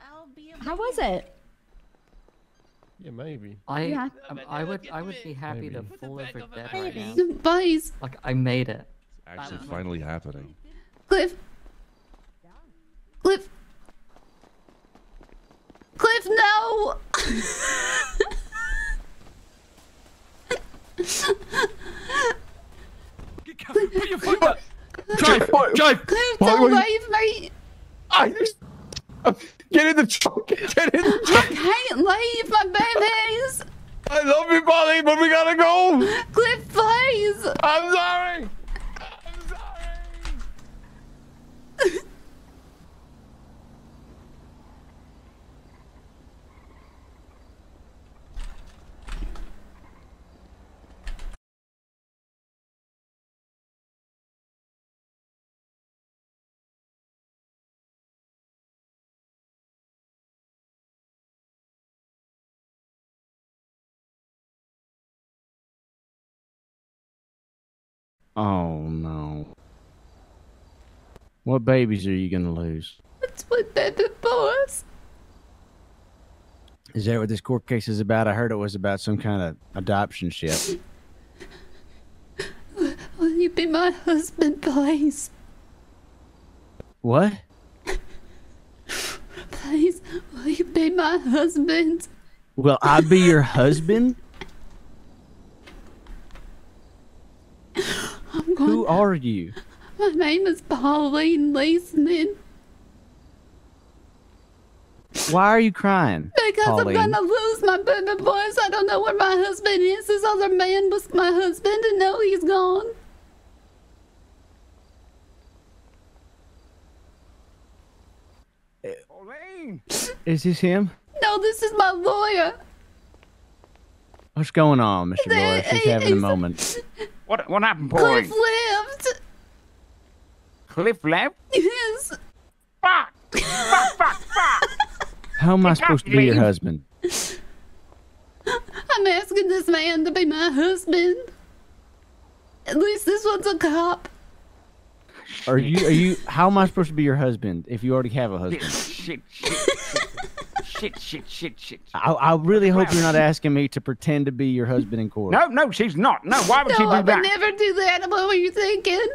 How was it? Yeah, maybe. I Yeah. um, I would I would be happy to Maybe. fall over dead right now. Maybe. Please, Like I made it. Actually, finally happening. Cliff. Cliff. Cliff, no. Put your foot up. Drive, drive. Cliff, Why- don't why- leave me. I just, get in the truck. Get in the I can't leave my babies. I love you, Polly, but we gotta go. Cliff, please. I'm sorry. I'm sorry. Oh no. What babies are you gonna lose? It's what baby boys. Is that what this court case is about? I heard it was about some kind of adoption ship. Will you be my husband, please? What? Please, will you be my husband? Will I be your husband? I'm going. Who are you? My name is Pauline Leeseman. Why are you crying? Because Pauline? I'm gonna lose my baby boys. I don't know where my husband is. This other man was my husband, and now he's gone. Pauline! Is this him? No, this is my lawyer. What's going on, Mr. Lawyer? She's having a moment. What, what happened, Pauline? Cliff left. Cliff left? Yes. Fuck! fuck, fuck, fuck! How am I supposed to be your husband? I'm asking this man to be my husband. At least this one's a cop. Are you? Are you? How am I supposed to be your husband if you already have a husband? Shit, shit, shit, shit, shit, shit. I, I really hope you're not asking me to pretend to be your husband in court. No, no, she's not. No, why would she No, do I would that? never do that. What were you thinking?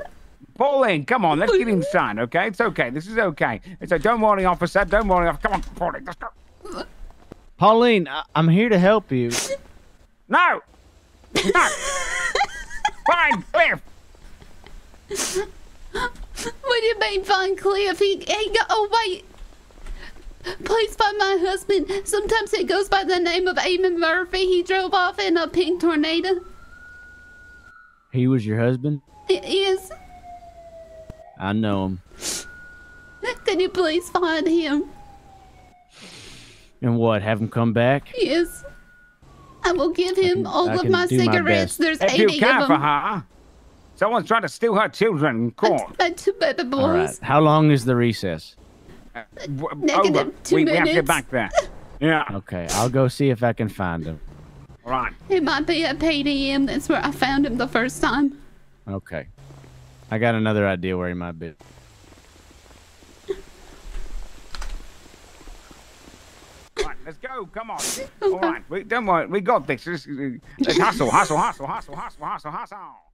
Pauline, come on, let's get inside, okay? It's okay. This is okay. It's a don't worry, officer. Don't worry. Come on, Pauline, let's go. Pauline, I- I'm here to help you. No! No! Fine, Cliff! What do you mean, Von Cliff? He, he got. oh, wait. Please find my husband. Sometimes he goes by the name of Eamon Murphy. He drove off in a pink tornado. He was your husband? It is. I know him. Can you please find him? And what? Have him come back? Yes. I will give him all I of can my do my cigarettes. best. There's If you 80 care of for them. her, someone's trying to steal her children. in Court. My two baby boys. All right. How long is the recess? Oh, Negative Over. two we, we have to get back there. Yeah. Okay, I'll go see if I can find him. All right. It might be at PDM. That's where I found him the first time. Okay. I got another idea where he might be. Right, let's go. Come on. All right. We, don't worry. We got this. Let's, let's uh, hustle, hustle, hustle, hustle, hustle, hustle, hustle.